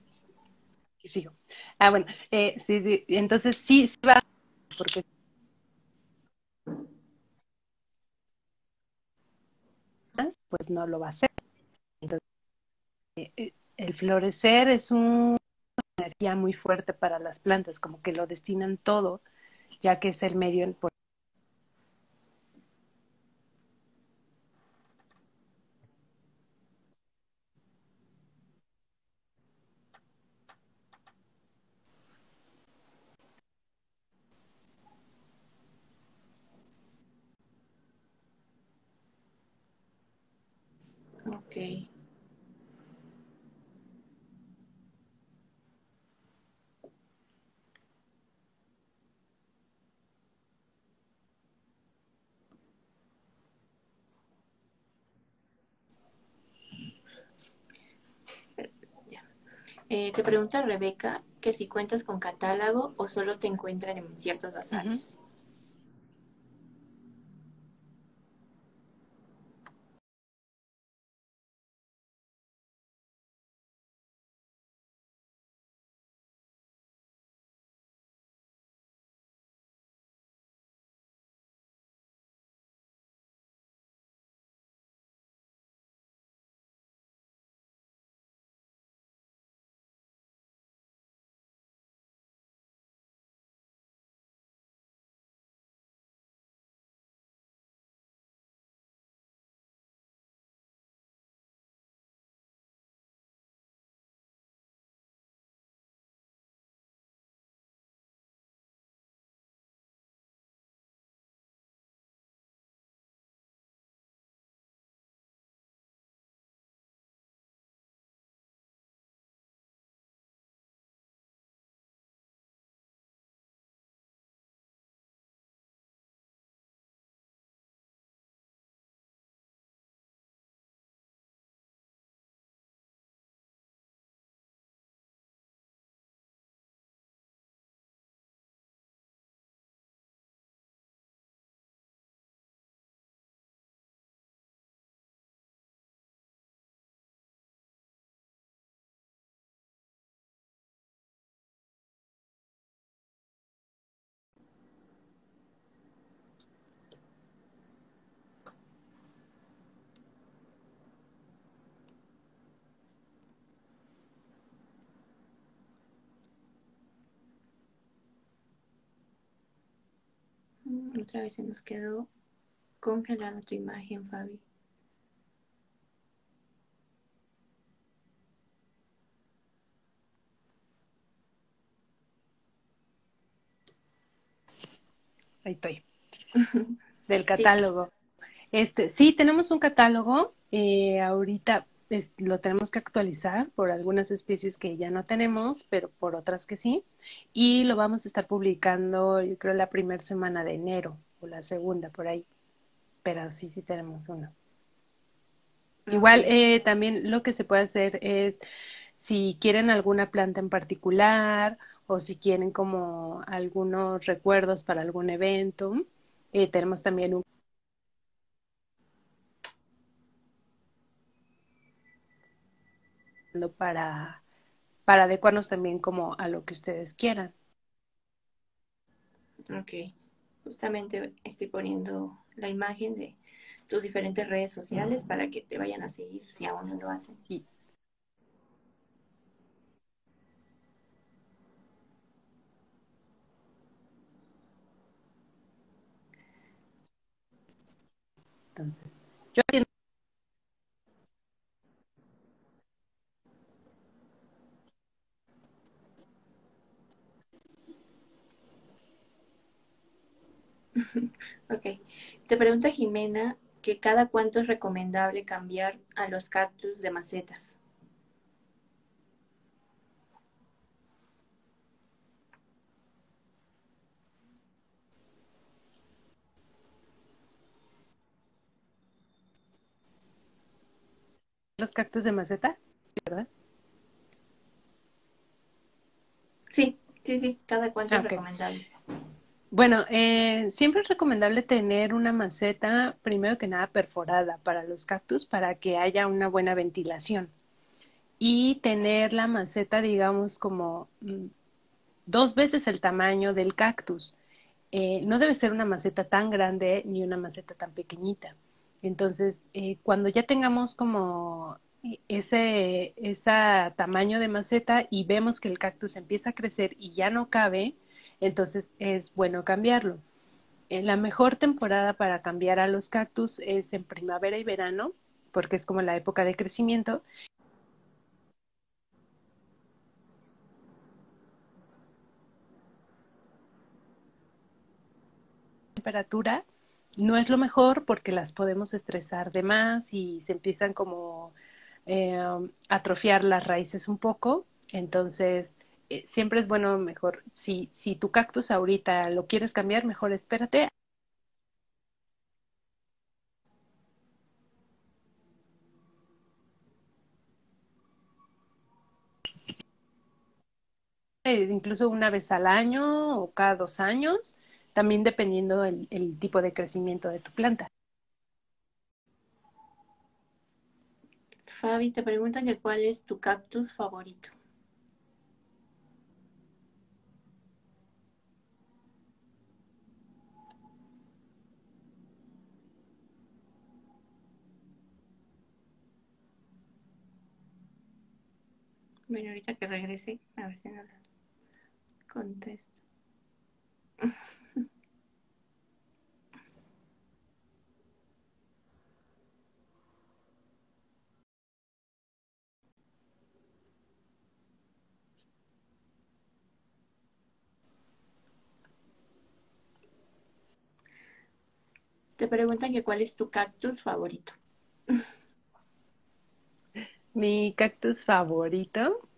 Y sigo. Ah, bueno, eh, sí, sí, entonces sí, sí va, porque pues no lo va a hacer. Entonces, eh, el florecer es una energía muy fuerte para las plantas, como que lo destinan todo, ya que es el medio en por Ok. Eh, te pregunta Rebeca que si cuentas con catálogo o solo te encuentran en ciertos bazares. Otra vez se nos quedó congelada tu imagen, Fabi. ahí estoy. Del catálogo. Este, sí, tenemos un catálogo. Eh, ahorita lo tenemos que actualizar por algunas especies que ya no tenemos, pero por otras que sí. Y lo vamos a estar publicando, yo creo, la primera semana de enero o la segunda, por ahí. Pero sí, sí tenemos uno. Igual, eh, también lo que se puede hacer es, si quieren alguna planta en particular o si quieren como algunos recuerdos para algún evento, eh, tenemos también un para, para adecuarnos también como a lo que ustedes quieran. Ok, justamente estoy poniendo la imagen de tus diferentes redes sociales para que te vayan a seguir si aún no lo hacen. Sí. Entonces, yo Ok. Te pregunta Jimena que cada cuánto es recomendable cambiar a los cactus de macetas. ¿Los cactus de maceta? ¿Verdad? Sí, sí, sí. Cada cuánto es recomendable. Bueno, eh, siempre es recomendable tener una maceta, primero que nada, perforada para los cactus para que haya una buena ventilación. Y tener la maceta, digamos, como mm, dos veces el tamaño del cactus. Eh, no debe ser una maceta tan grande ni una maceta tan pequeñita. Entonces, eh, cuando ya tengamos como ese, ese tamaño de maceta y vemos que el cactus empieza a crecer y ya no cabe, entonces es bueno cambiarlo. Eh, la mejor temporada para cambiar a los cactus es en primavera y verano, porque es como la época de crecimiento. temperatura no es lo mejor porque las podemos estresar de más y se empiezan como eh, atrofiar las raíces un poco. Entonces, eh, siempre es bueno mejor, si, si tu cactus ahorita lo quieres cambiar, mejor espérate. Eh, incluso una vez al año o cada dos años, también dependiendo el, el tipo de crecimiento de tu planta. Fabi, te preguntan que cuál es tu cactus favorito. Bueno, ahorita que regrese, a ver si no lo contesto. Te preguntan que cuál es tu cactus favorito. Mi cactus favorito.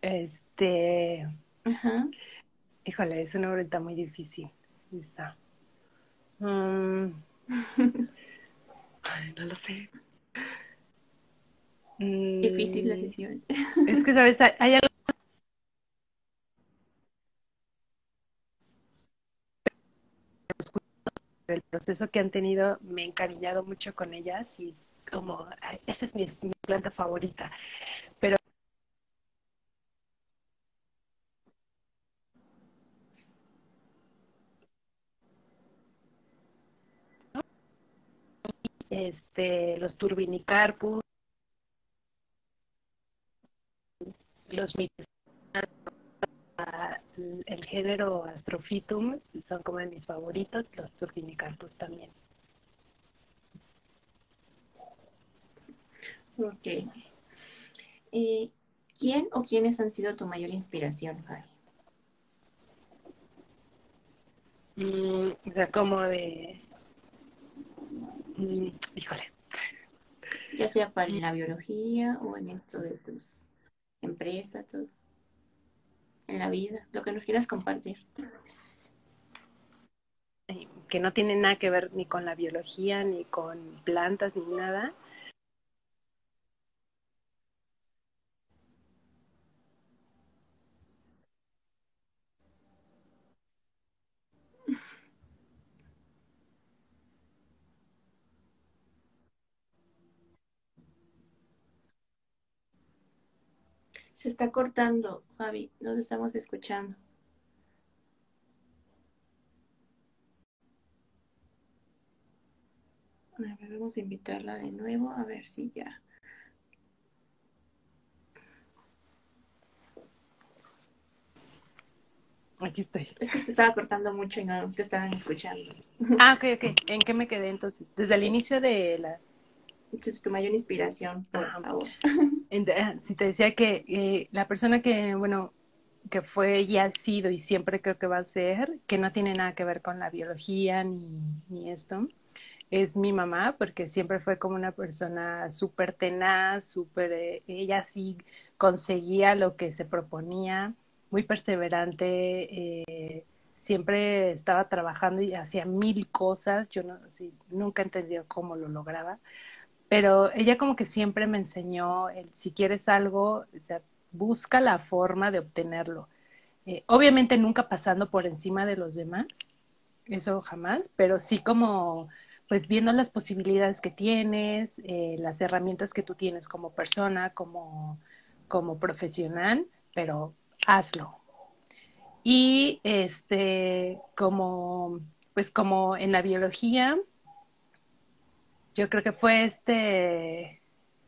Este. Híjole, es una pregunta muy difícil. Está. Mm. no lo sé. Difícil la mm. decisión. Es que, ¿sabes? Hay algo. El proceso que han tenido, me he encariñado mucho con ellas y como, esa es mi, planta favorita. Pero este, los turbinicarpus, los el género Astrophytum son como de mis favoritos, los turbinicarpus también. Ok. Eh, ¿Quién o quiénes han sido tu mayor inspiración, Fabi? Mm, o sea, como de... Mm, híjole. Ya sea para la biología o en esto de tus empresas, todo. En la vida, lo que nos quieras compartir. Que no tiene nada que ver ni con la biología, ni con plantas, ni nada, Se está cortando, Fabi, nos estamos escuchando. A ver, vamos a invitarla de nuevo, a ver si ya. Aquí estoy. Es que se estaba cortando mucho y no te estaban escuchando. Ah, ok, ok. ¿En qué me quedé entonces? Desde el inicio de la es tu mayor inspiración, por favor. Ah, si te decía que eh, la persona que, bueno, que fue y ha sido y siempre creo que va a ser, que no tiene nada que ver con la biología ni, ni esto, es mi mamá, porque siempre fue como una persona súper tenaz, súper, eh, ella sí conseguía lo que se proponía, muy perseverante, eh, siempre estaba trabajando y hacía mil cosas, yo no, sí, nunca he entendido cómo lo lograba, pero ella como que siempre me enseñó, si quieres algo, busca la forma de obtenerlo. Eh, obviamente nunca pasando por encima de los demás, eso jamás, pero sí como pues viendo las posibilidades que tienes, eh, las herramientas que tú tienes como persona, como, como profesional, pero hazlo. Y este, como, pues como en la biología, yo creo que fue este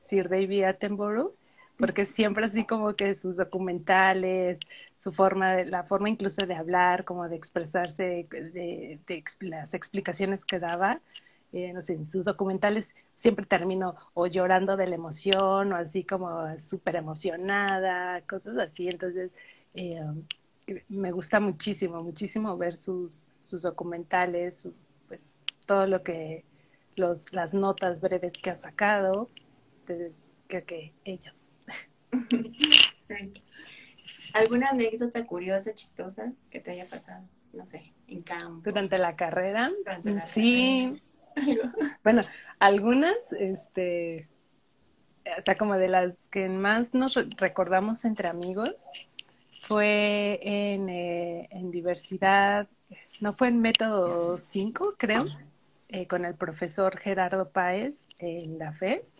Sir David Attenborough, porque siempre así como que sus documentales, su forma, la forma incluso de hablar, como de expresarse, de, las explicaciones que daba, eh, no sé, en sus documentales siempre termino o llorando de la emoción o así como súper emocionada, cosas así. Entonces, eh, me gusta muchísimo, muchísimo ver sus, sus documentales, pues todo lo que los, las notas breves que ha sacado. Entonces, creo que ellos. ¿Alguna anécdota curiosa, chistosa que te haya pasado? No sé, en campo. Durante la carrera. sí. bueno, algunas, este, o sea, como de las que más nos recordamos entre amigos, fue en, eh, en diversidad, no fue en método 5, creo, eh, con el profesor Gerardo Páez en la FES,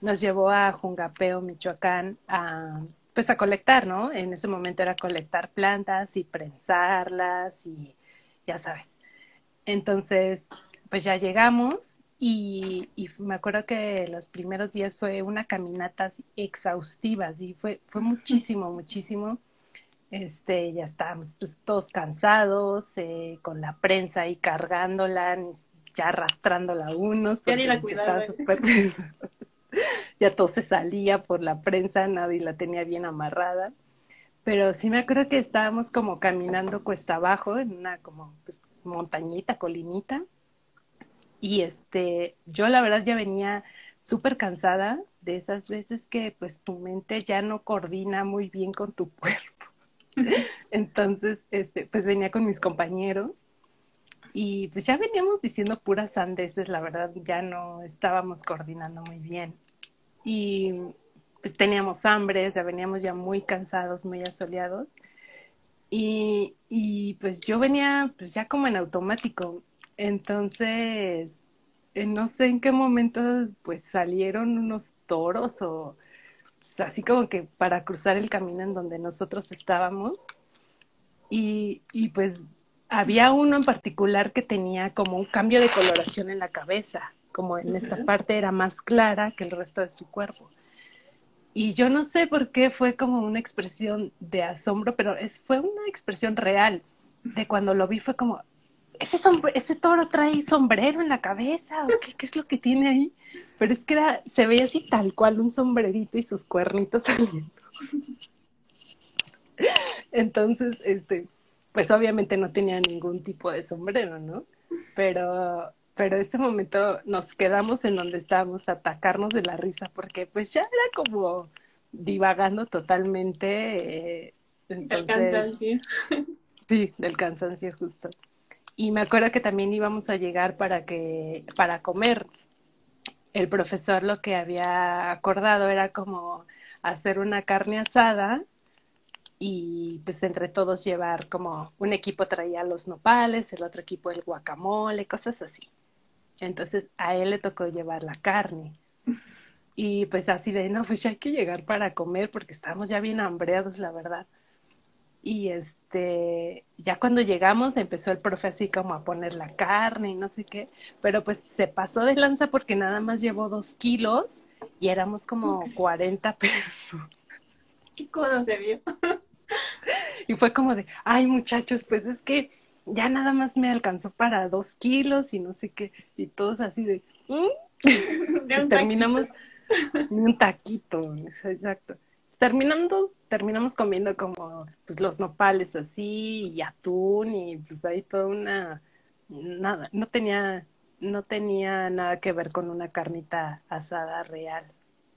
nos llevó a Jungapeo, Michoacán, a, pues a colectar, ¿no? En ese momento era colectar plantas y prensarlas y ya sabes. Entonces, pues ya llegamos y, y, me acuerdo que los primeros días fue una caminata exhaustiva, y fue, fue muchísimo, muchísimo. Este, ya estábamos pues, todos cansados, eh, con la prensa ahí cargándola, ya arrastrándola unos. Ya ni la cuidaba. ya todo se salía por la prensa, nadie la tenía bien amarrada. Pero sí me acuerdo que estábamos como caminando cuesta abajo en una como pues, montañita, colinita. Y este, yo la verdad ya venía súper cansada de esas veces que pues tu mente ya no coordina muy bien con tu cuerpo. Entonces, este, pues venía con mis compañeros y pues ya veníamos diciendo puras sandeces, la verdad ya no estábamos coordinando muy bien. Y pues teníamos hambre, ya veníamos ya muy cansados, muy asoleados. Y, y pues yo venía pues ya como en automático. Entonces, eh, no sé en qué momento pues salieron unos toros o pues, así como que para cruzar el camino en donde nosotros estábamos. Y, y pues había uno en particular que tenía como un cambio de coloración en la cabeza, como en esta parte era más clara que el resto de su cuerpo. Y yo no sé por qué fue como una expresión de asombro, pero es, fue una expresión real. De cuando lo vi fue como, ¿ese, ese toro trae sombrero en la cabeza? ¿O qué, qué, es lo que tiene ahí? Pero es que era, se veía así tal cual un sombrerito y sus cuernitos saliendo. Entonces, este, pues obviamente no tenía ningún tipo de sombrero, ¿no? Pero, pero ese momento nos quedamos en donde estábamos a atacarnos de la risa, porque pues ya era como divagando totalmente. Eh, del cansancio. Sí, del cansancio justo. Y me acuerdo que también íbamos a llegar para que, para comer. El profesor lo que había acordado era como hacer una carne asada y pues entre todos llevar como un equipo traía los nopales, el otro equipo el guacamole, cosas así. Entonces a él le tocó llevar la carne. Y pues así de, no, pues ya hay que llegar para comer porque estábamos ya bien hambreados, la verdad. Y este, ya cuando llegamos empezó el profe así como a poner la carne y no sé qué, pero pues se pasó de lanza porque nada más llevó dos kilos y éramos como 40 pesos. ¿Qué cosa se vio? y fue como de, ay muchachos, pues es que ya nada más me alcanzó para dos kilos y no sé qué, y todos así de, ¿Mm? terminamos un taquito, exacto. Terminamos, terminamos comiendo como pues, los nopales así y atún y pues ahí toda una nada, no tenía no tenía nada que ver con una carnita asada real.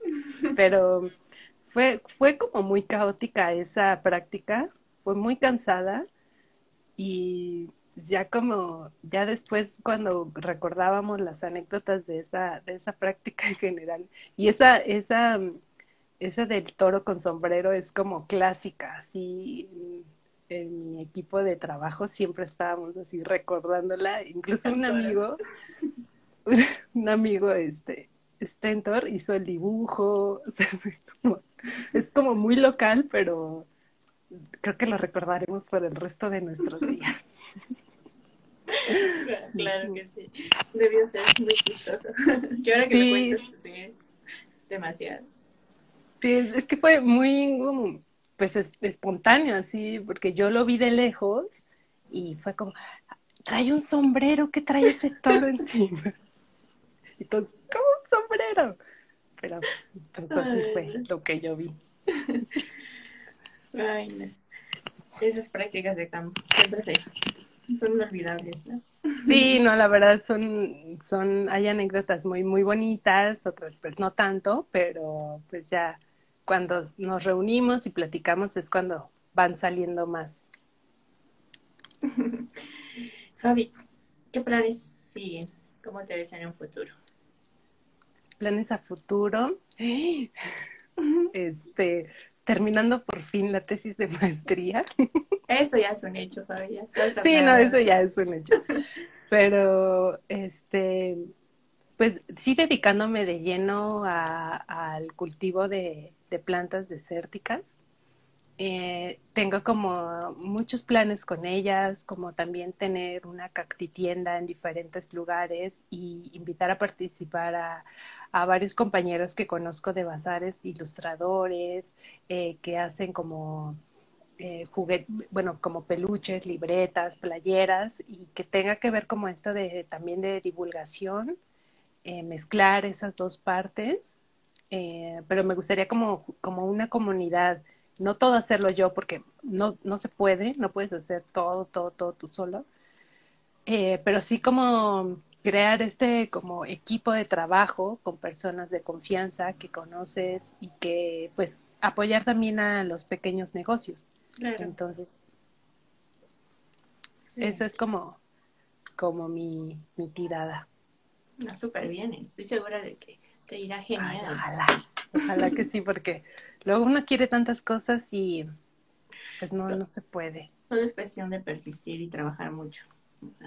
Pero fue, fue como muy caótica esa práctica, fue muy cansada y ya como, ya después cuando recordábamos las anécdotas de esa, de esa práctica en general, y esa, esa, esa del toro con sombrero es como clásica, así en mi equipo de trabajo siempre estábamos así recordándola, incluso un amigo, un amigo este Stentor hizo el dibujo, es como muy local, pero creo que lo recordaremos por el resto de nuestros días. Claro, que sí. Debió ser muy chistoso. que ahora que sí. cuentas, pues, sí, es demasiado. Sí, es que fue muy pues espontáneo así, porque yo lo vi de lejos y fue como, trae un sombrero, ¿qué trae ese toro encima? Y todos, ¿cómo un sombrero? Pero pues así fue lo que yo vi. Ay, no. Esas prácticas de campo siempre son inolvidables, ¿no? Sí, no, la verdad son, son, hay anécdotas muy, muy bonitas, otras pues no tanto, pero pues ya cuando nos reunimos y platicamos es cuando van saliendo más. Fabi, ¿qué planes siguen? ¿Cómo te ves en un futuro? Planes a futuro. Este, terminando por fin la tesis de maestría. Eso ya es un hecho, Fabi. sí, no, eso ya es un hecho. Pero, este, pues sí dedicándome de lleno al cultivo de, plantas desérticas. Eh, tengo como muchos planes con ellas, como también tener una cactitienda en diferentes lugares y invitar a participar a, a varios compañeros que conozco de bazares, ilustradores, eh, que hacen como eh, bueno, como peluches, libretas, playeras, y que tenga que ver como esto de también de divulgación, eh, mezclar esas dos partes pero me gustaría como, como una comunidad, no todo hacerlo yo porque no, no se puede, no puedes hacer todo, todo, todo tú solo, pero sí como crear este como equipo de trabajo con personas de confianza que conoces y que pues apoyar también a los pequeños negocios. Entonces, eso es como, como mi, mi tirada. No, súper bien, estoy segura de que te irá genial. ojalá, ojalá que sí, porque luego uno quiere tantas cosas y pues no, no se puede. Todo es cuestión de persistir y trabajar mucho.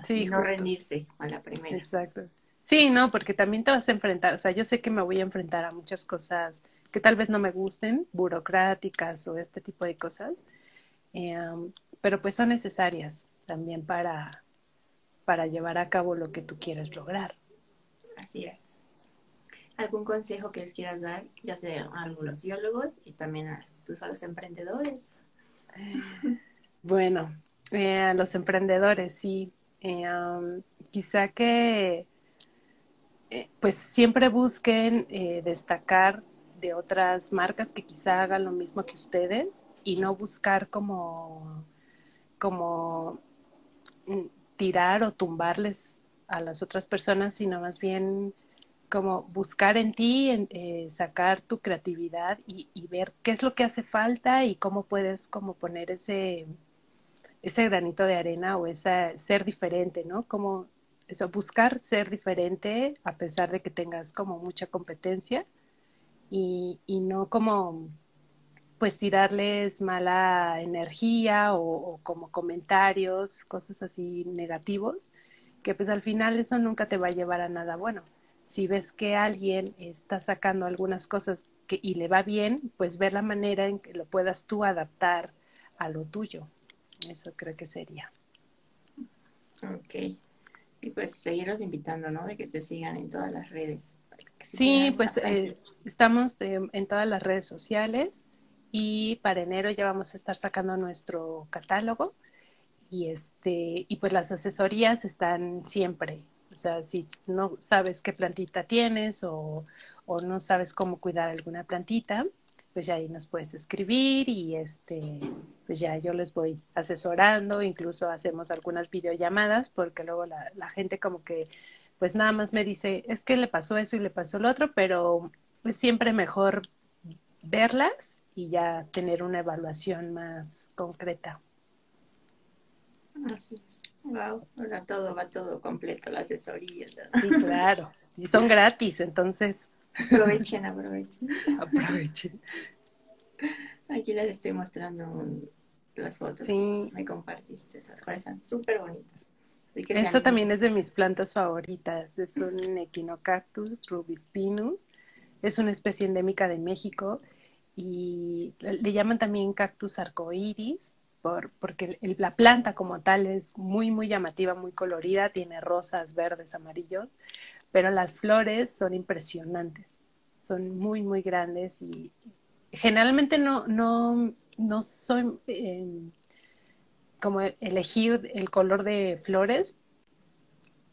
Y no rendirse a la primera. Exacto. Sí, no, porque también te vas a enfrentar, o sea, yo sé que me voy a enfrentar a muchas cosas que tal vez no me gusten, burocráticas o este tipo de cosas, eh, pero pues son necesarias también para, para llevar a cabo lo que tú quieres lograr. Así es algún consejo que les quieras dar, ya sea a algunos biólogos y también a, pues, los emprendedores. Bueno, eh, a los emprendedores, sí. Eh, quizá que eh, pues siempre busquen destacar de otras marcas que quizá hagan lo mismo que ustedes y no buscar como como mm, tirar o tumbarles a las otras personas, sino más bien como buscar en ti, eh, sacar tu creatividad y, ver qué es lo que hace falta y cómo puedes como poner ese, ese granito de arena o esa ser diferente, ¿no? Como eso, buscar ser diferente a pesar de que tengas como mucha competencia y, y no como pues tirarles mala energía o, como comentarios, cosas así negativos, que pues al final eso nunca te va a llevar a nada bueno. Si ves que alguien está sacando algunas cosas que, y le va bien, pues ver la manera en que lo puedas tú adaptar a lo tuyo. Eso creo que sería. Ok. Y pues seguirlos invitando, ¿no? De que te sigan en todas las redes. sí, pues eh, estamos en todas las redes sociales y para enero ya vamos a estar sacando nuestro catálogo y este y pues las asesorías están siempre o sea si no sabes qué plantita tienes o, o no sabes cómo cuidar alguna plantita pues ya ahí nos puedes escribir y este pues ya yo les voy asesorando incluso hacemos algunas videollamadas porque luego la, la gente como que pues nada más me dice es que le pasó eso y le pasó lo otro pero es siempre mejor verlas y ya tener una evaluación más concreta. Así es. Wow, ahora todo va todo completo, la asesoría. Sí, claro. Y son gratis, entonces. Aprovechen, aprovechen. Aprovechen. Aquí les estoy mostrando las fotos que me compartiste, esas cuales son súper bonitas. Esta también es de mis plantas favoritas. Es un equinocactus rubispinus. Es una especie endémica de México y le llaman también cactus arcoíris por, porque la planta como tal es muy, muy llamativa, muy colorida, tiene rosas, verdes, amarillos, pero las flores son impresionantes, son muy, muy grandes y generalmente no, no, no soy eh, como elegir el color de flores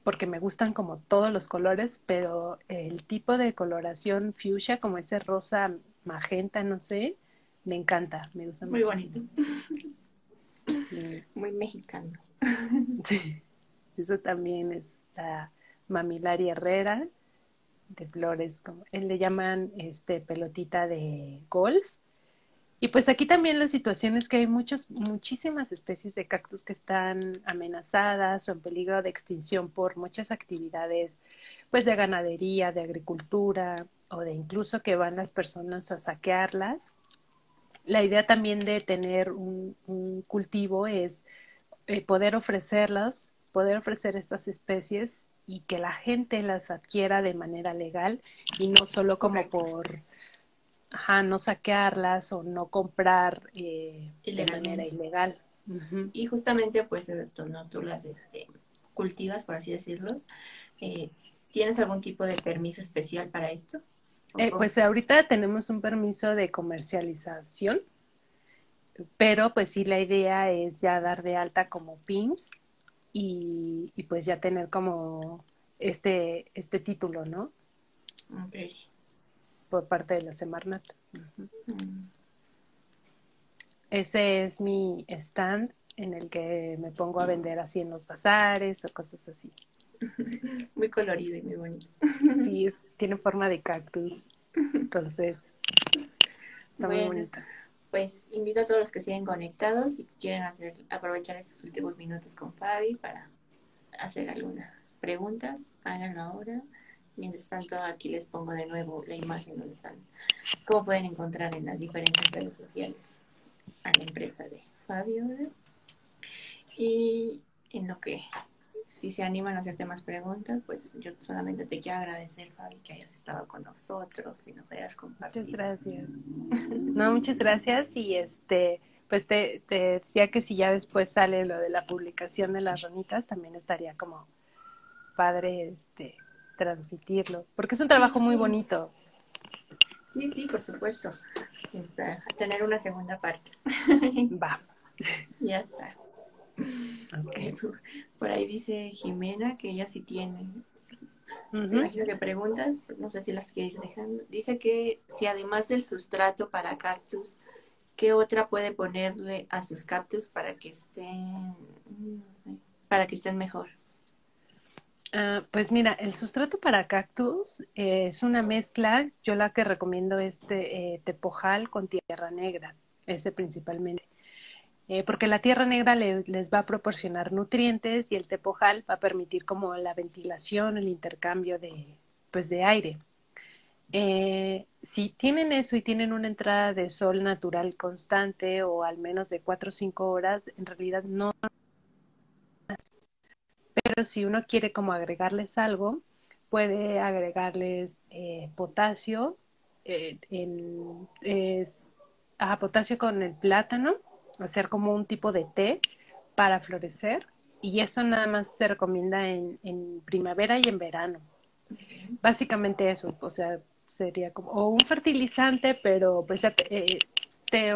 porque me gustan como todos los colores, pero el tipo de coloración fuchsia, como ese rosa magenta, no sé, me encanta, me gusta Muy bonito. Muy mexicano. Eso también es la Mamilari Herrera de flores, como él le llaman este pelotita de golf. Y pues aquí también la situación es que hay muchos, muchísimas especies de cactus que están amenazadas o en peligro de extinción por muchas actividades pues de ganadería, de agricultura, o de incluso que van las personas a saquearlas. La idea también de tener un, cultivo es eh, poder ofrecerlas, poder ofrecer estas especies y que la gente las adquiera de manera legal y no solo como por ajá, no saquearlas o no comprar eh, de manera ilegal. Y justamente pues esto, ¿no? Tú las este, cultivas, por así decirlo. Eh, ¿Tienes algún tipo de permiso especial para esto? Eh, pues ahorita tenemos un permiso de comercialización, pero pues sí la idea es ya dar de alta como PIMS y, pues ya tener como este, este título, ¿no? Ok. Por parte de la Semarnat. Mm. Ese es mi stand en el que me pongo a vender así en los bazares o cosas así. Muy colorido y muy bonito. Sí, tiene forma de cactus. Entonces, está muy bonito. Pues invito a todos los que siguen conectados y quieren aprovechar estos últimos minutos con Fabi para hacer algunas preguntas, háganlo ahora. Mientras tanto, aquí les pongo de nuevo la imagen donde están, cómo pueden encontrar en las diferentes redes sociales a la empresa de Fabio. Y en lo que si se animan a hacerte más preguntas, pues yo solamente te quiero agradecer, Fabi, que hayas estado con nosotros y nos hayas compartido. Muchas gracias. No, muchas gracias y este, pues te, te decía que si ya después sale lo de la publicación de las ronitas, también estaría como padre este transmitirlo, porque es un trabajo muy bonito. Sí, sí, por supuesto. Está, tener una segunda parte. Va. Ya está. Por ahí dice Jimena que ella sí tiene. Me imagino que preguntas, no sé si las quiere ir dejando. Dice que si además del sustrato para cactus ¿qué otra puede ponerle a sus cactus para que estén, para que estén mejor? Ah, pues mira, el sustrato para cactus eh, es una mezcla. Yo la que recomiendo es eh, tepojal con tierra negra, ese principalmente. Eh, porque la tierra negra les va a proporcionar nutrientes y el tepojal va a permitir como la ventilación, el intercambio de, pues, de aire. si tienen eso y tienen una entrada de sol natural constante o al menos de 4 o 5 horas, en realidad no pero si uno quiere como agregarles algo, puede agregarles eh, potasio, eh, es, potasio con el plátano, hacer como un tipo de té para florecer y eso nada más se recomienda en, en primavera y en verano. Básicamente eso, o sea, sería como o un fertilizante, pero pues eh, te,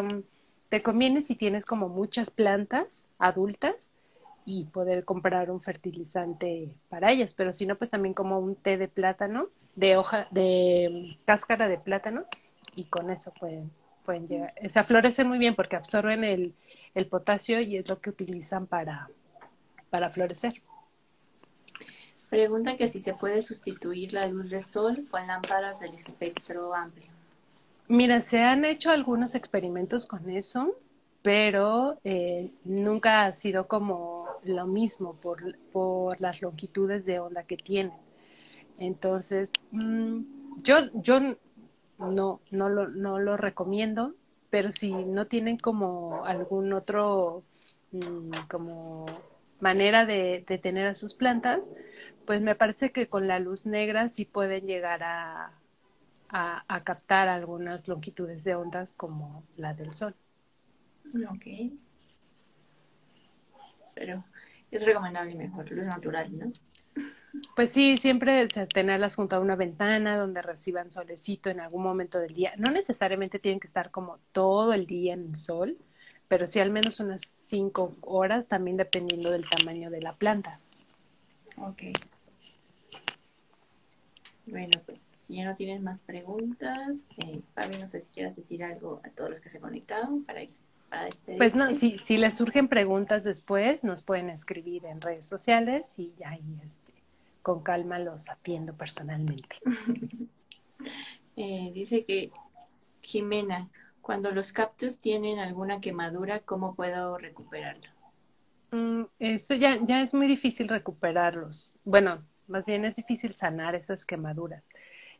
te conviene si tienes como muchas plantas adultas y poder comprar un fertilizante para ellas, pero si no, pues también como un té de plátano, de hoja, de cáscara de plátano, y con eso pueden, pueden llegar. Se florecen muy bien porque absorben el, el potasio y es lo que utilizan para, para florecer. Pregunta que si se puede sustituir la luz del sol con lámparas del espectro amplio. Mira, se han hecho algunos experimentos con eso, pero eh, nunca ha sido como lo mismo por, por las longitudes de onda que tienen. Entonces, mm, yo, yo no, no, lo, no lo recomiendo, pero si no tienen como algún otro mm, como manera de, de, tener a sus plantas, pues me parece que con la luz negra sí pueden llegar a, a, a captar algunas longitudes de ondas como la del sol. Ok. Pero es recomendable mejor, luz natural, ¿no? Pues sí, siempre tenerlas junto a una ventana donde reciban solecito en algún momento del día. No necesariamente tienen que estar como todo el día en el sol, pero sí al menos unas cinco horas, también dependiendo del tamaño de la planta. Ok. Bueno, pues si ya no tienen más preguntas, eh, Fabi, no sé si quieras decir algo a todos los que se conectaron para pues no, si, si les surgen preguntas después, nos pueden escribir en redes sociales y ahí este, con calma los atiendo personalmente. Eh, dice que Jimena, cuando los cactus tienen alguna quemadura, ¿cómo puedo recuperarlo? Mm, eso ya, ya es muy difícil recuperarlos. Bueno, más bien es difícil sanar esas quemaduras.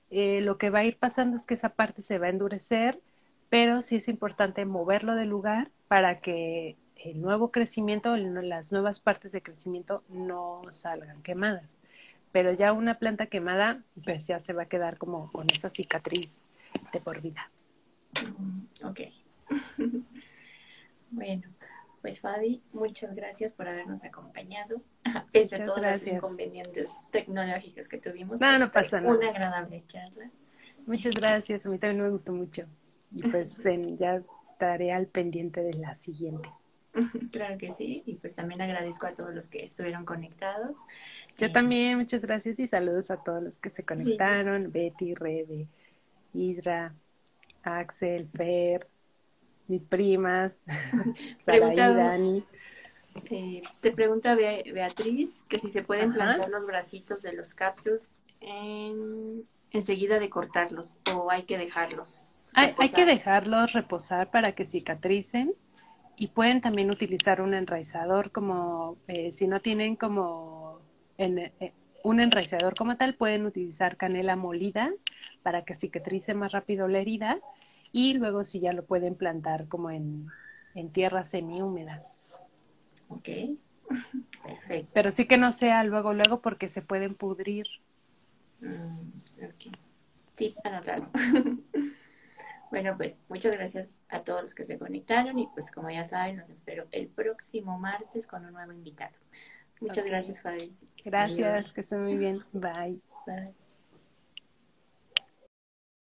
Eh, lo que va a ir pasando es que esa parte se va a endurecer pero sí es importante moverlo del lugar para que el nuevo crecimiento, las nuevas partes de crecimiento no salgan quemadas. Pero ya una planta quemada, pues ya se va a quedar como con esa cicatriz de por vida. Ok. bueno, pues Fabi, muchas gracias por habernos acompañado, pese a todos los inconvenientes tecnológicos que tuvimos. No, no pasa nada. Una agradable charla. Muchas gracias, a mí también me gustó mucho y pues ya estaré al pendiente de la siguiente. Claro que sí, y pues también agradezco a todos los que estuvieron conectados. Yo eh, también, muchas gracias y saludos a todos los que se conectaron, Betty, Rebe, Isra, Axel, Fer, mis primas, Sara y Dani. Eh, te pregunta Beatriz que si se pueden plantar los bracitos de los cactus en, enseguida de cortarlos o hay que dejarlos hay, que dejarlos reposar para que cicatricen y pueden también utilizar un enraizador como eh, si no tienen como eh, un enraizador como tal pueden utilizar canela molida para que cicatrice más rápido la herida y luego si ya lo pueden plantar como en, en tierra semihúmeda. Ok, perfecto. Pero sí que no sea luego, luego porque se pueden pudrir. Mm, ok, sí, anotado. Bueno, pues muchas gracias a todos los que se conectaron y pues como ya saben, los espero el próximo martes con un nuevo invitado. Muchas gracias, Fabi. Gracias, que estén muy bien. Bye. Bye.